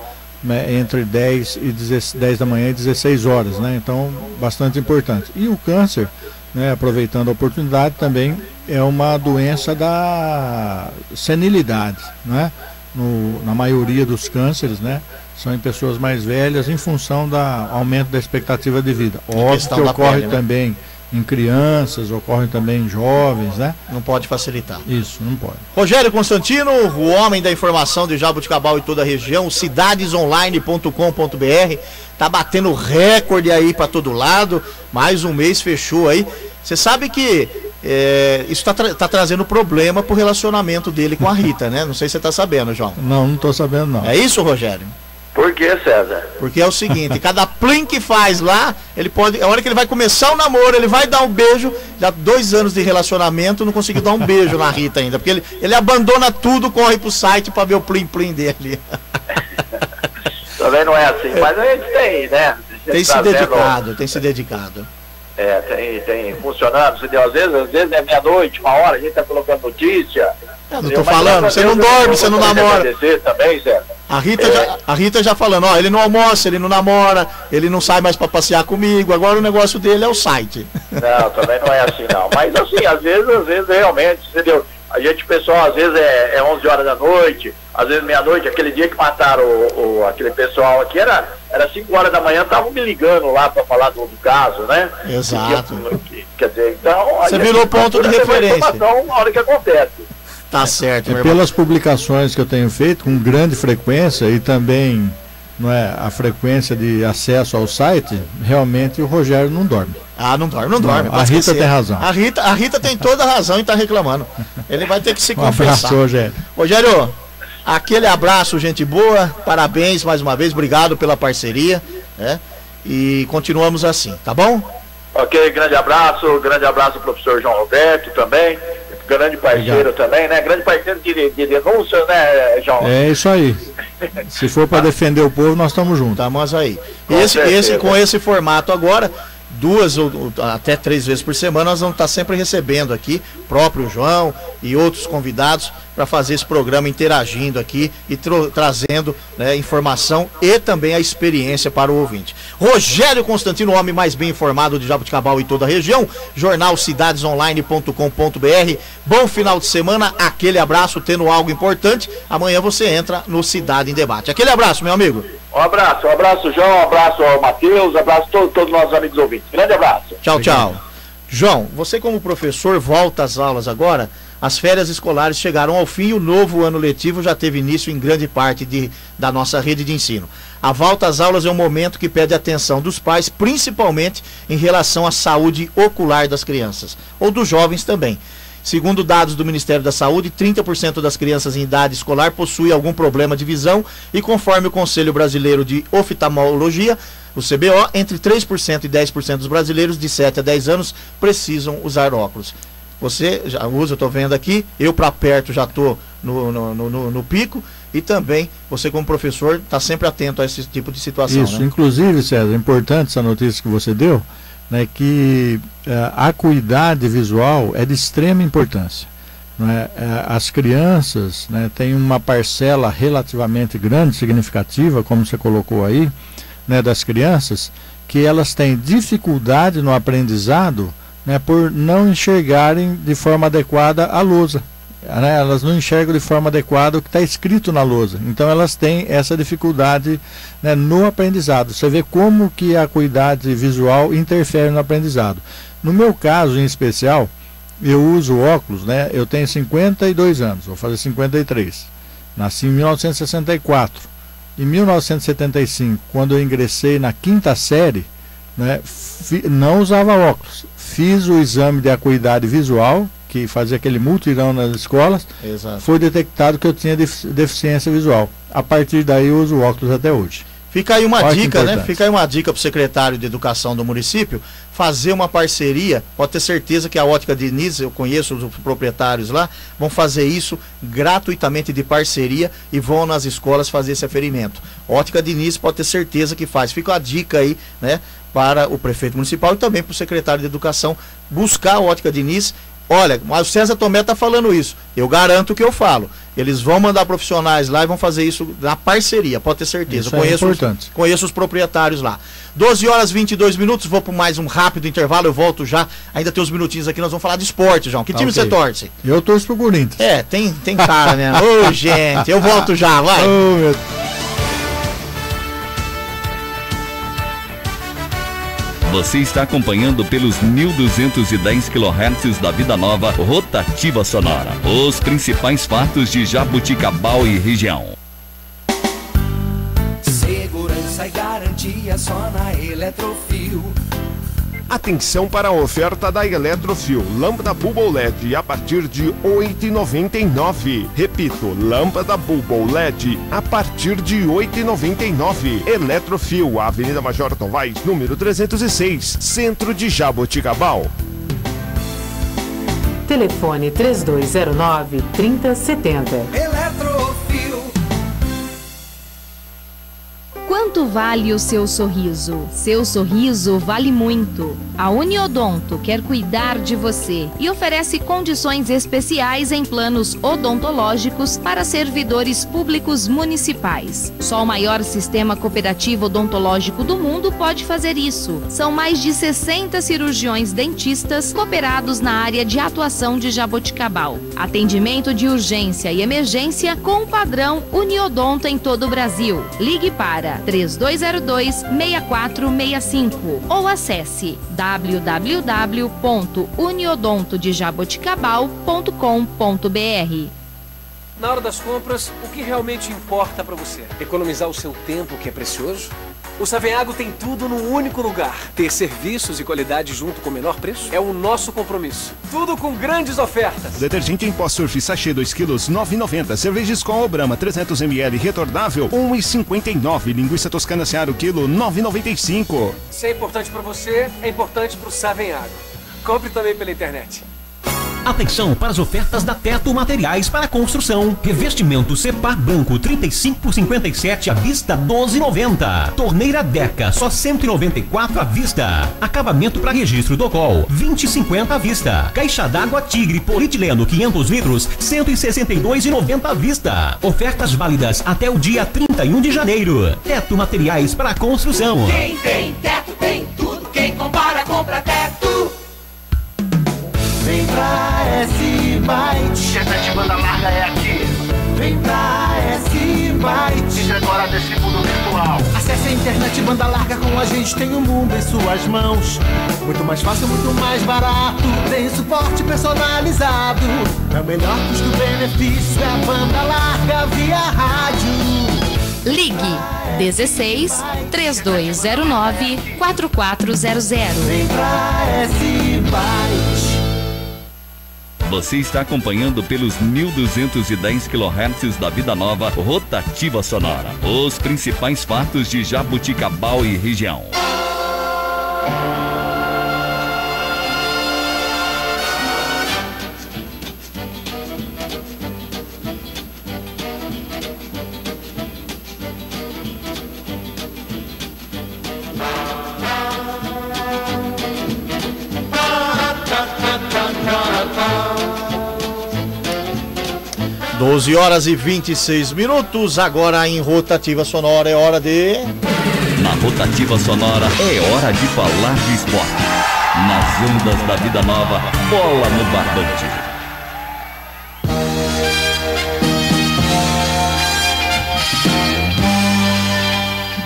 né, entre 10 e 10, 10 da manhã e 16 horas, né? Então, bastante importante. E o câncer, né, aproveitando a oportunidade, também é uma doença da senilidade, né? No, na maioria dos cânceres, né? São em pessoas mais velhas em função do aumento da expectativa de vida. Óbvio que ocorre pele, né? Em crianças, ocorre também em jovens, né? Não pode facilitar. Isso, não pode. Rogério Constantino, o homem da informação de Jabuticabal e toda a região, cidadesonline.com.br, tá batendo recorde aí para todo lado, mais um mês fechou aí. Você sabe que é, isso tá, tra- tá trazendo problema pro relacionamento dele com a Rita, né? Não sei se você tá sabendo, João. Não, não estou sabendo não. É isso, Rogério? Por que, César? Porque é o seguinte, cada plim que faz lá, ele pode. A hora que ele vai começar o namoro, ele vai dar um beijo. Já dois anos de relacionamento, não conseguiu dar um beijo na Rita ainda. Porque ele, ele abandona tudo, corre pro site pra ver o plim plim dele. Também não é assim, mas a gente tem, né? Gente Tem se dedicado, tem se dedicado. É, tem, tem funcionando, entendeu? Às vezes, às vezes é meia-noite, uma hora, a gente tá colocando notícia. Eu não tô falando, você a não dorme, você não namora. também, César. A Rita, já, a Rita já falando, ó, ele não almoça, ele não namora, ele não sai mais pra passear comigo, agora o negócio dele é o site. Não, também não é assim não. Mas assim, às vezes, às vezes realmente, entendeu? A gente, pessoal, às vezes é, é 11 horas da noite, às vezes meia-noite, aquele dia que mataram o, o- aquele pessoal aqui, era, era 5 horas da manhã, estavam me ligando lá para falar do, do caso, né? Exato. Que- que- quer dizer, então... a Você virou ponto de referência. informação na hora que acontece. Tá certo, É meu irmão. pelas publicações que eu tenho feito com grande frequência e também não é, a frequência de acesso ao site, realmente o Rogério não dorme. Ah, não dorme, não dorme. a Rita esquecer. tem razão. A Rita, a Rita tem toda a razão em estar reclamando. Ele vai ter que se Um confessar. abraço, Rogério. Rogério, aquele abraço, gente boa. Parabéns mais uma vez, obrigado pela parceria. Né? E continuamos assim, tá bom? Ok, grande abraço, grande abraço ao professor João Roberto também, grande parceiro também, né? Grande parceiro de, de denúncias, né, João? É isso aí. Se for para defender o povo, nós estamos juntos. Estamos aí. Com Esse, certeza. esse, com esse formato agora, duas ou até três vezes por semana, nós vamos estar sempre recebendo aqui, próprio João e outros convidados, para fazer esse programa interagindo aqui e trazendo né, informação e também a experiência para o ouvinte. Rogério Constantino, o homem mais bem informado de Jabuticabal e toda a região, jornal cidadesonline.com.br. Bom final de semana, aquele abraço, tendo algo importante. Amanhã você entra no Cidade em Debate. Aquele abraço, meu amigo. Um abraço, um abraço, João, um abraço ao Matheus, um abraço a todos, todos os nossos amigos ouvintes. Grande abraço. Tchau, tchau. João, você como professor volta às aulas agora. As férias escolares chegaram ao fim e o novo ano letivo já teve início em grande parte de, da nossa rede de ensino. A volta às aulas é um momento que pede atenção dos pais, principalmente em relação à saúde ocular das crianças, ou dos jovens também. Segundo dados do Ministério da Saúde, 30% das crianças em idade escolar possuem algum problema de visão e, conforme o Conselho Brasileiro de Oftalmologia, o CBO, entre 3% e 10% dos brasileiros de 7 a 10 anos precisam usar óculos. Você já usa, eu estou vendo aqui, eu para perto já estou no, no, no, no, pico e também você como professor está sempre atento a esse tipo de situação. Isso, né? inclusive, César, é importante essa notícia que você deu, né, que uh, a acuidade visual é de extrema importância. Né? As crianças né, têm uma parcela relativamente grande, significativa, como você colocou aí, né, das crianças, que elas têm dificuldade no aprendizado né, por não enxergarem de forma adequada a lousa. Né, elas não enxergam de forma adequada o que está escrito na lousa. Então elas têm essa dificuldade né, no aprendizado. Você vê como que a acuidade visual interfere no aprendizado. No meu caso em especial, eu uso óculos, né? Eu tenho 52 anos, vou fazer 53. Nasci em 1964. Em 1975, quando eu ingressei na quinta série, né, não usava óculos. Fiz o exame de acuidade visual, que fazia aquele multirão nas escolas. Exato. Foi detectado que eu tinha deficiência visual. A partir daí eu uso óculos até hoje. Fica aí uma dica, né? Fica aí uma dica para o secretário de Educação do município fazer uma parceria. Pode ter certeza que a Ótica Diniz, eu conheço os proprietários lá, vão fazer isso gratuitamente de parceria e vão nas escolas fazer esse aferimento. Ótica Diniz pode ter certeza que faz. Fica a dica aí, né? Para o prefeito municipal e também para o secretário de Educação buscar a Ótica Diniz Olha, mas o César Tomé está falando isso. Eu garanto o que eu falo. Eles vão mandar profissionais lá e vão fazer isso na parceria, pode ter certeza. Isso eu conheço, é importante. Os, conheço os proprietários lá. 12 horas e 22 minutos, vou para mais um rápido intervalo, eu volto já. Ainda tem uns minutinhos aqui, nós vamos falar de esporte, João. Que tá time okay. você torce? Eu torço pro Corinthians. É, tem, tem cara, né? Ô, gente, eu volto já, vai. Oh, meu... Você está acompanhando pelos 1210 kHz da Vida Nova Rotativa Sonora. Os principais fatos de Jabuticabal e região. Segurança e garantia só na Eletrofil. Atenção para a oferta da Eletrofil. Lâmpada Bulbo LED a partir de R$ 8,99. Repito, lâmpada Bulbo LED a partir de R$ 8,99. Eletrofil, Avenida Major Novaes, número 306, Centro de Jaboticabal. Telefone 3209 3070. Eletrofil. Quanto vale o seu sorriso? Seu sorriso vale muito. A Uniodonto quer cuidar de você e oferece condições especiais em planos odontológicos para servidores públicos municipais. Só o maior sistema cooperativo odontológico do mundo pode fazer isso. São mais de 60 cirurgiões dentistas cooperados na área de atuação de Jaboticabal. Atendimento de urgência e emergência com padrão Uniodonto em todo o Brasil. Ligue para 3202-6465 ou acesse www.uniodontodjaboticabal.com.br. Na hora das compras, o que realmente importa para você? Economizar o seu tempo, que é precioso? O Savenhago tem tudo num único lugar. Ter serviços e qualidade junto com o menor preço é o nosso compromisso. Tudo com grandes ofertas. Detergente em pó surf sachê 2 kg 9,90. Cerveja Skol Brahma 300 ml retornável 1,59. Linguiça toscana Searo quilo 9,95. Se é importante para você, é importante para o Savenhago. Compre também pela internet. Atenção para as ofertas da Teto Materiais para Construção. Revestimento Cepar branco 35 por 57 à vista 12,90. Torneira Deca só 194 à vista. Acabamento para registro do col 20,50 à vista. Caixa d'água Tigre polietileno 500 litros 162,90 à vista. Ofertas válidas até o dia 31 de janeiro. Teto Materiais para Construção. Quem tem teto tem tudo. Quem compara compra teto. Vem pra S-Byte. Internet banda larga é aqui. Vem pra S-Byte. Entre agora desse mundo virtual. Acesse em internet banda larga com a gente tem o mundo em suas mãos. Muito mais fácil, muito mais barato. Tem suporte personalizado. É o melhor custo-benefício. É a banda larga via rádio. Ligue 16 3209 4400. Vem pra S Byte. Você está acompanhando pelos 1210 kHz da Vida Nova Rotativa Sonora. Os principais fatos de Jabuticabal e região. Doze horas e 26 minutos, agora em rotativa sonora é hora de. Na Rotativa Sonora é hora de falar de esporte. Nas ondas da Vida Nova, bola no barbante.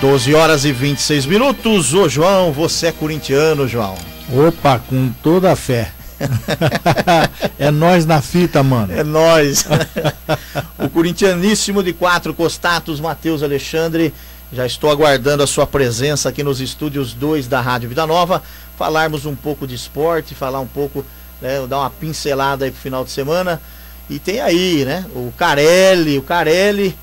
Doze horas e 26 minutos. Ô João, você é corintiano, João. Opa, com toda a fé. é nós na fita, mano. É nós. o corintianíssimo de quatro costatos, Matheus Alexandre. Já estou aguardando a sua presença aqui nos estúdios 2 da Rádio Vida Nova. Falarmos um pouco de esporte, falar um pouco, né, dar uma pincelada aí pro final de semana. E tem aí, né, o Carelli, o Carelli,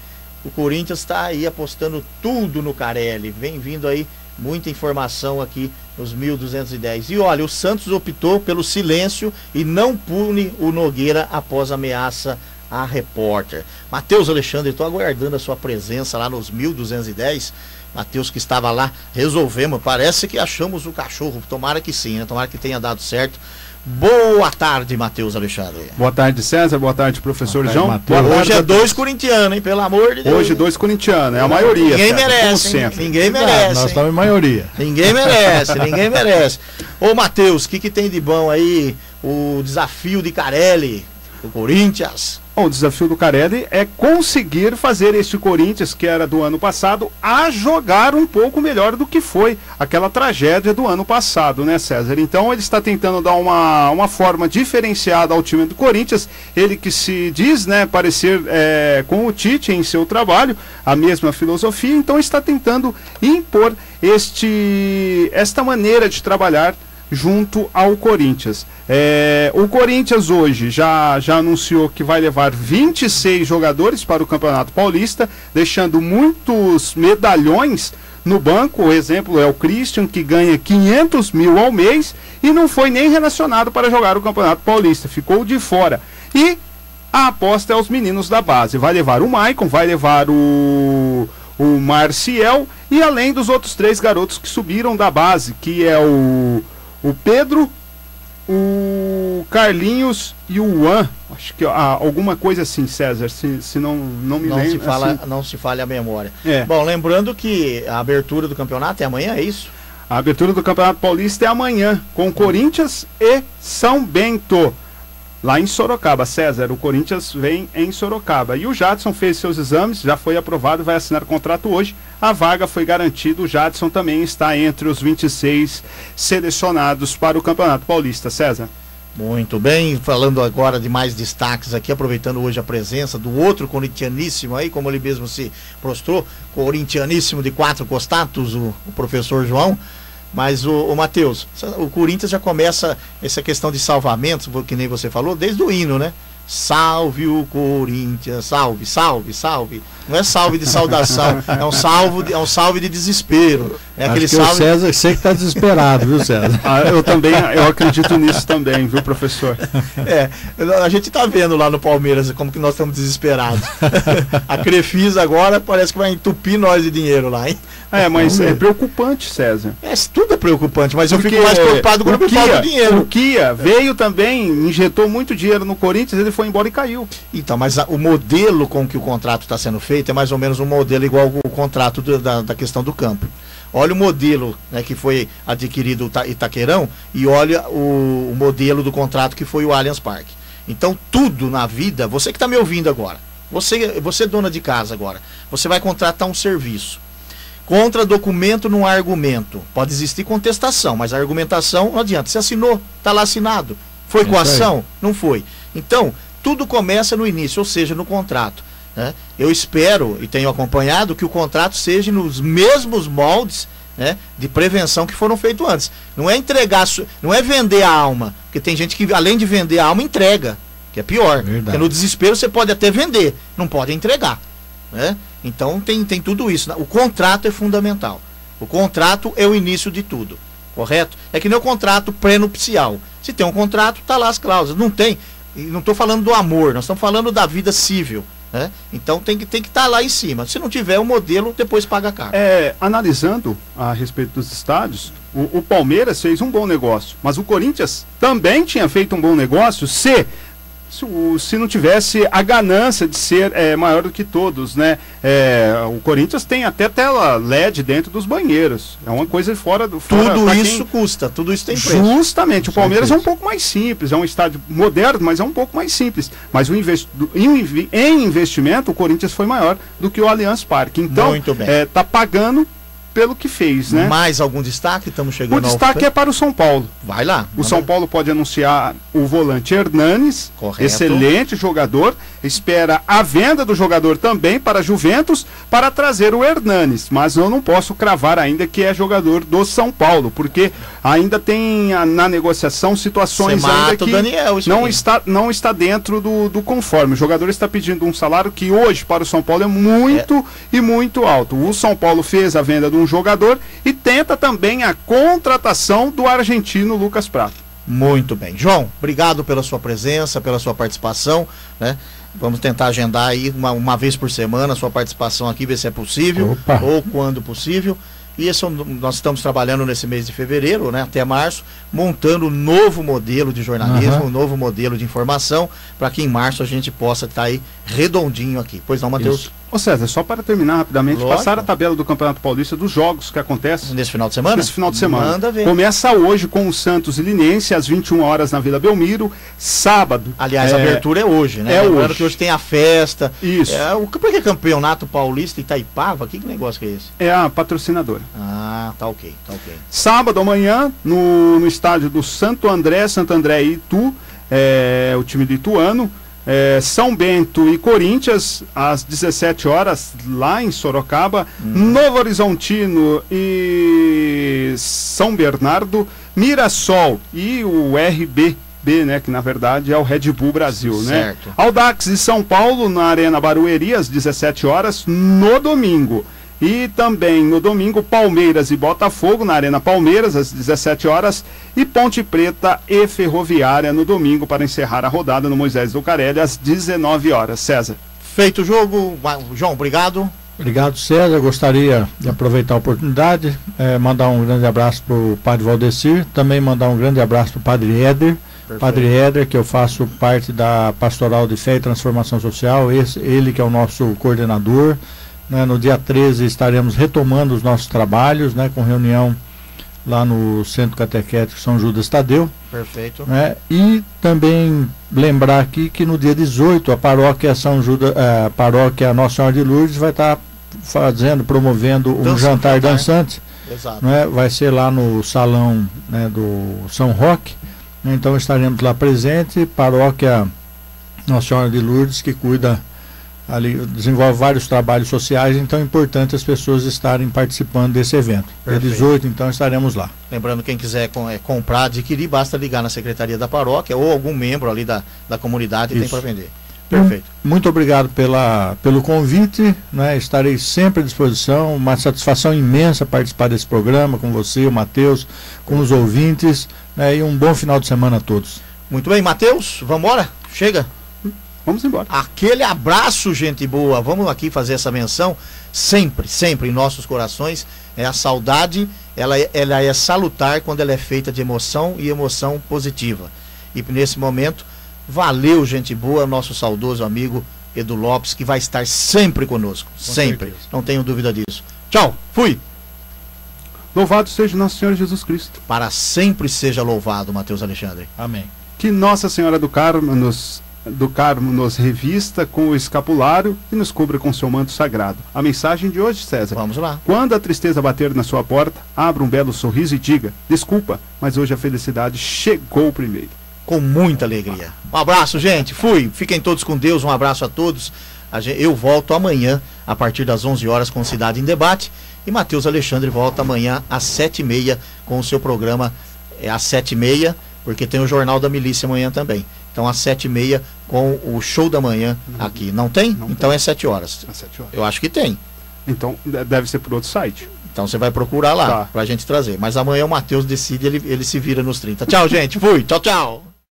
o Corinthians está aí apostando tudo no Carelli. Vem vindo aí muita informação aqui nos 1210. E olha, o Santos optou pelo silêncio e não pune o Nogueira após ameaça a repórter. Matheus Alexandre, estou aguardando a sua presença lá nos 1210. Matheus que estava lá, resolvemos. Parece que achamos o cachorro. Tomara que sim, né? Tomara que tenha dado certo. Boa tarde, Matheus Alexandre. Boa tarde, César. Boa tarde, professor Boa João. tarde, Boa Matheus. tarde Hoje é dois corintianos, hein? Pelo amor de Deus. Hoje dois corintianos, é a maioria. Ninguém como merece, hein? Ninguém merece. Nós estamos em maioria. Ninguém merece, ninguém merece. Ô Matheus, o que, que tem de bom aí? O desafio de Carelli, o Corinthians. Bom, o desafio do Carelli é conseguir fazer este Corinthians, que era do ano passado, a jogar um pouco melhor do que foi aquela tragédia do ano passado, né, César? Então ele está tentando dar uma, uma forma diferenciada ao time do Corinthians. Ele que se diz, né, parecer é, com o Tite em seu trabalho, a mesma filosofia, então está tentando impor este, esta maneira de trabalhar junto ao Corinthians. É, o Corinthians hoje já, já anunciou que vai levar 26 jogadores para o Campeonato Paulista, deixando muitos medalhões no banco. O exemplo é o Christian, que ganha 500 mil ao mês e não foi nem relacionado para jogar o Campeonato Paulista, ficou de fora. E a aposta é aos meninos da base. Vai levar o Maicon, vai levar o, o Marciel e além dos outros três garotos que subiram da base, que é o, o Pedro, o Carlinhos e o Juan. Acho que ah, alguma coisa assim, César, se, se não, não me Não lembro. se, fala, assim. não se falha a memória. É. Bom, lembrando que a abertura do campeonato é amanhã, é isso? A abertura do Campeonato Paulista é amanhã, com Corinthians e São Bento. Lá em Sorocaba, César, o Corinthians vem em Sorocaba. E o Jadson fez seus exames, já foi aprovado, vai assinar contrato hoje. A vaga foi garantida, o Jadson também está entre os 26 selecionados para o Campeonato Paulista, César. Muito bem, falando agora de mais destaques aqui, aproveitando hoje a presença do outro corintianíssimo aí, como ele mesmo se prostrou, corintianíssimo de quatro costatos, o, o professor João. Mas o, o Matheus, o Corinthians já começa essa questão de salvamentos, que nem você falou, desde o hino, né? Salve o Corinthians, salve, salve, salve. Não é salve de saudação, é um salvo, de- é um salve de desespero. É Acho aquele que salve. o César, você que está desesperado, viu, César? Ah, eu também, eu acredito nisso também, viu, professor? É, a gente tá vendo lá no Palmeiras como que nós estamos desesperados. a Crefisa agora parece que vai entupir nós de dinheiro lá, hein? É, mas é preocupante, César. É, tudo é preocupante, mas eu Porque fico mais preocupado com o Kia, dinheiro. O Kia veio também, injetou muito dinheiro no Corinthians, ele foi embora e caiu. Então, mas a- o modelo com que o contrato está sendo feito é mais ou menos um modelo igual o contrato do- da, da questão do campo. Olha o modelo né, que foi adquirido o Ita- Itaquerão e olha o, o modelo do contrato que foi o Allianz Parque. Então, tudo na vida, você que está me ouvindo agora, você, você é dona de casa agora, você vai contratar um serviço. Contra documento não há argumento. Pode existir contestação, mas a argumentação não adianta. Você assinou, está lá assinado. Foi É com ação? Não foi. Então, tudo começa no início, ou seja, no contrato. né? Eu espero e tenho acompanhado que o contrato seja nos mesmos moldes né, de prevenção que foram feitos antes. Não é entregar, não é vender a alma, porque tem gente que além de vender a alma entrega, que é pior. Porque no desespero você pode até vender, não pode entregar. Né? Então tem, tem tudo isso. né? O contrato é fundamental. O contrato é o início de tudo. Correto? É que nem o contrato pré-nupcial. Se tem um contrato, tá lá as cláusulas. Não tem. E não estou falando do amor, nós estamos falando da vida civil. Né? Então tem que tem que estar lá em cima. Se não tiver o modelo, depois paga caro. É, analisando a respeito dos estádios, o, o Palmeiras fez um bom negócio, mas o Corinthians também tinha feito um bom negócio se se, se não tivesse a ganância de ser é, maior do que todos, né? É, o Corinthians tem até tela LED dentro dos banheiros. É uma coisa fora do fora Tudo isso quem- custa, tudo isso tem preço. Justamente, o Palmeiras é um pouco mais simples, é um estádio moderno, mas é um pouco mais simples. Mas o investi em, investimento, o Corinthians foi maior do que o Allianz Parque. Então, Muito bem. é, pagando pelo que fez, né? Mais algum destaque? Estamos chegando O destaque é para o São Paulo. Vai lá. O São Paulo pode anunciar o volante Hernanes, Correto. excelente jogador. Espera a venda do jogador também para a Juventus para trazer o Hernanes. Mas eu não posso cravar ainda que é jogador do São Paulo, porque ainda tem ah, na negociação situações Você ainda que Daniel, não está, não está dentro do, do conforme. O jogador está pedindo um salário que hoje para o São Paulo é muito e muito alto. O São Paulo fez a venda de um jogador e tenta também a contratação do argentino Lucas Prato. Muito bem. João, obrigado pela sua presença, pela sua participação. Né? Vamos tentar agendar aí uma, uma vez por semana a sua participação aqui, ver se é possível Opa. ou quando possível. E esse é nós estamos trabalhando nesse mês de fevereiro, né, até março, montando um novo modelo de jornalismo, Aham. um novo modelo de informação, para que em março a gente possa estar aí redondinho aqui. Pois não, Matheus? Ô César, só para terminar rapidamente, Lógico. passar a tabela do Campeonato Paulista dos jogos que acontecem nesse final de semana? Nesse final de semana. Manda ver. Começa hoje com o Santos e Linense às 21 horas na Vila Belmiro, sábado. Aliás, a é, abertura é hoje, né? É Lembrando hoje. que hoje tem a festa. Isso. É, o, por que campeonato paulista Itaipava? Que, que negócio que é esse? É a patrocinadora. Ah, tá ok, tá ok. Sábado amanhã, no, no estádio do Santo André, Santo André e Itu, é, o time do Ituano. É, São Bento e Corinthians, às 17 horas, lá em Sorocaba. Novo Horizontino e São Bernardo. Mirassol e o RBB, né, que na verdade é o Red Bull Brasil, né? Certo. Audax e São Paulo na Arena Barueri às 17 horas no domingo. E também no domingo, Palmeiras e Botafogo na Arena Palmeiras às 17 horas e Ponte Preta e Ferroviária no domingo para encerrar a rodada no Moisés Lucarelli às 19 horas. César. Feito o jogo, João, obrigado. Obrigado, César. Gostaria de aproveitar a oportunidade, eh, mandar um grande abraço para o Padre Valdecir, também mandar um grande abraço para o Padre Éder. Perfeito. Padre Éder, que eu faço parte da Pastoral de Fé e Transformação Social, esse, ele que é o nosso coordenador. Né. no dia 13 estaremos retomando os nossos trabalhos, né, com reunião lá no Centro Catequético São Judas Tadeu. Perfeito. né? E também lembrar aqui que no dia 18 a paróquia São Judas, a paróquia Nossa Senhora de Lourdes vai estar fazendo, promovendo um Dança- jantar jantar. dançante. Exato. Né? Vai ser lá no salão né, do São Roque. né? Então estaremos lá presentes, paróquia Nossa Senhora de Lourdes, que cuida ali, desenvolve vários trabalhos sociais, então é importante as pessoas estarem participando desse evento. Dia Perfeito. 18, então estaremos lá. Lembrando, quem quiser com- é, comprar, adquirir, basta ligar na Secretaria da Paróquia ou algum membro ali da, da comunidade tem Isso. para vender. Perfeito. Muito obrigado pela, pelo convite, né? estarei sempre à disposição, uma satisfação imensa participar desse programa com você, o Matheus, com os ouvintes, né? e um bom final de semana a todos. Muito bem, Matheus, vamos embora? Chega? Vamos embora. Aquele abraço, gente boa. Vamos aqui fazer essa menção. Sempre, sempre em nossos corações. É a saudade, ela, é- ela é salutar quando ela é feita de emoção e emoção positiva. E nesse momento, valeu, gente boa, nosso saudoso amigo Edu Lopes, que vai estar sempre conosco. sempre. certeza. Não tenho dúvida disso. Tchau, fui. Louvado seja nosso Senhor Jesus Cristo. Para sempre seja louvado, Matheus Alexandre. Amém. Que Nossa Senhora do Carmo nos do Carmo nos revista com o escapulário e nos cubra com seu manto sagrado. A mensagem de hoje, César. Vamos lá. Quando a tristeza bater na sua porta, abra um belo sorriso e diga: Desculpa, mas hoje a felicidade chegou primeiro. Com muita alegria. Um abraço, gente. Fui. Fiquem todos com Deus. Um abraço a todos. Eu volto amanhã, a partir das 11 horas, com Cidade em Debate. E Matheus Alexandre volta amanhã às 7h30 com o seu programa é, às 7h30, porque tem o Jornal da Milícia amanhã também. Então, às 7h30 com o show da manhã aqui. Não tem? então é 7 horas. Às 7 horas. Eu acho que tem. Então de- deve ser por outro site. Então você vai procurar lá Tá. pra gente trazer. Mas amanhã o Matheus decide, ele, ele se vira nos 30. Tchau, gente. Fui. Tchau, tchau.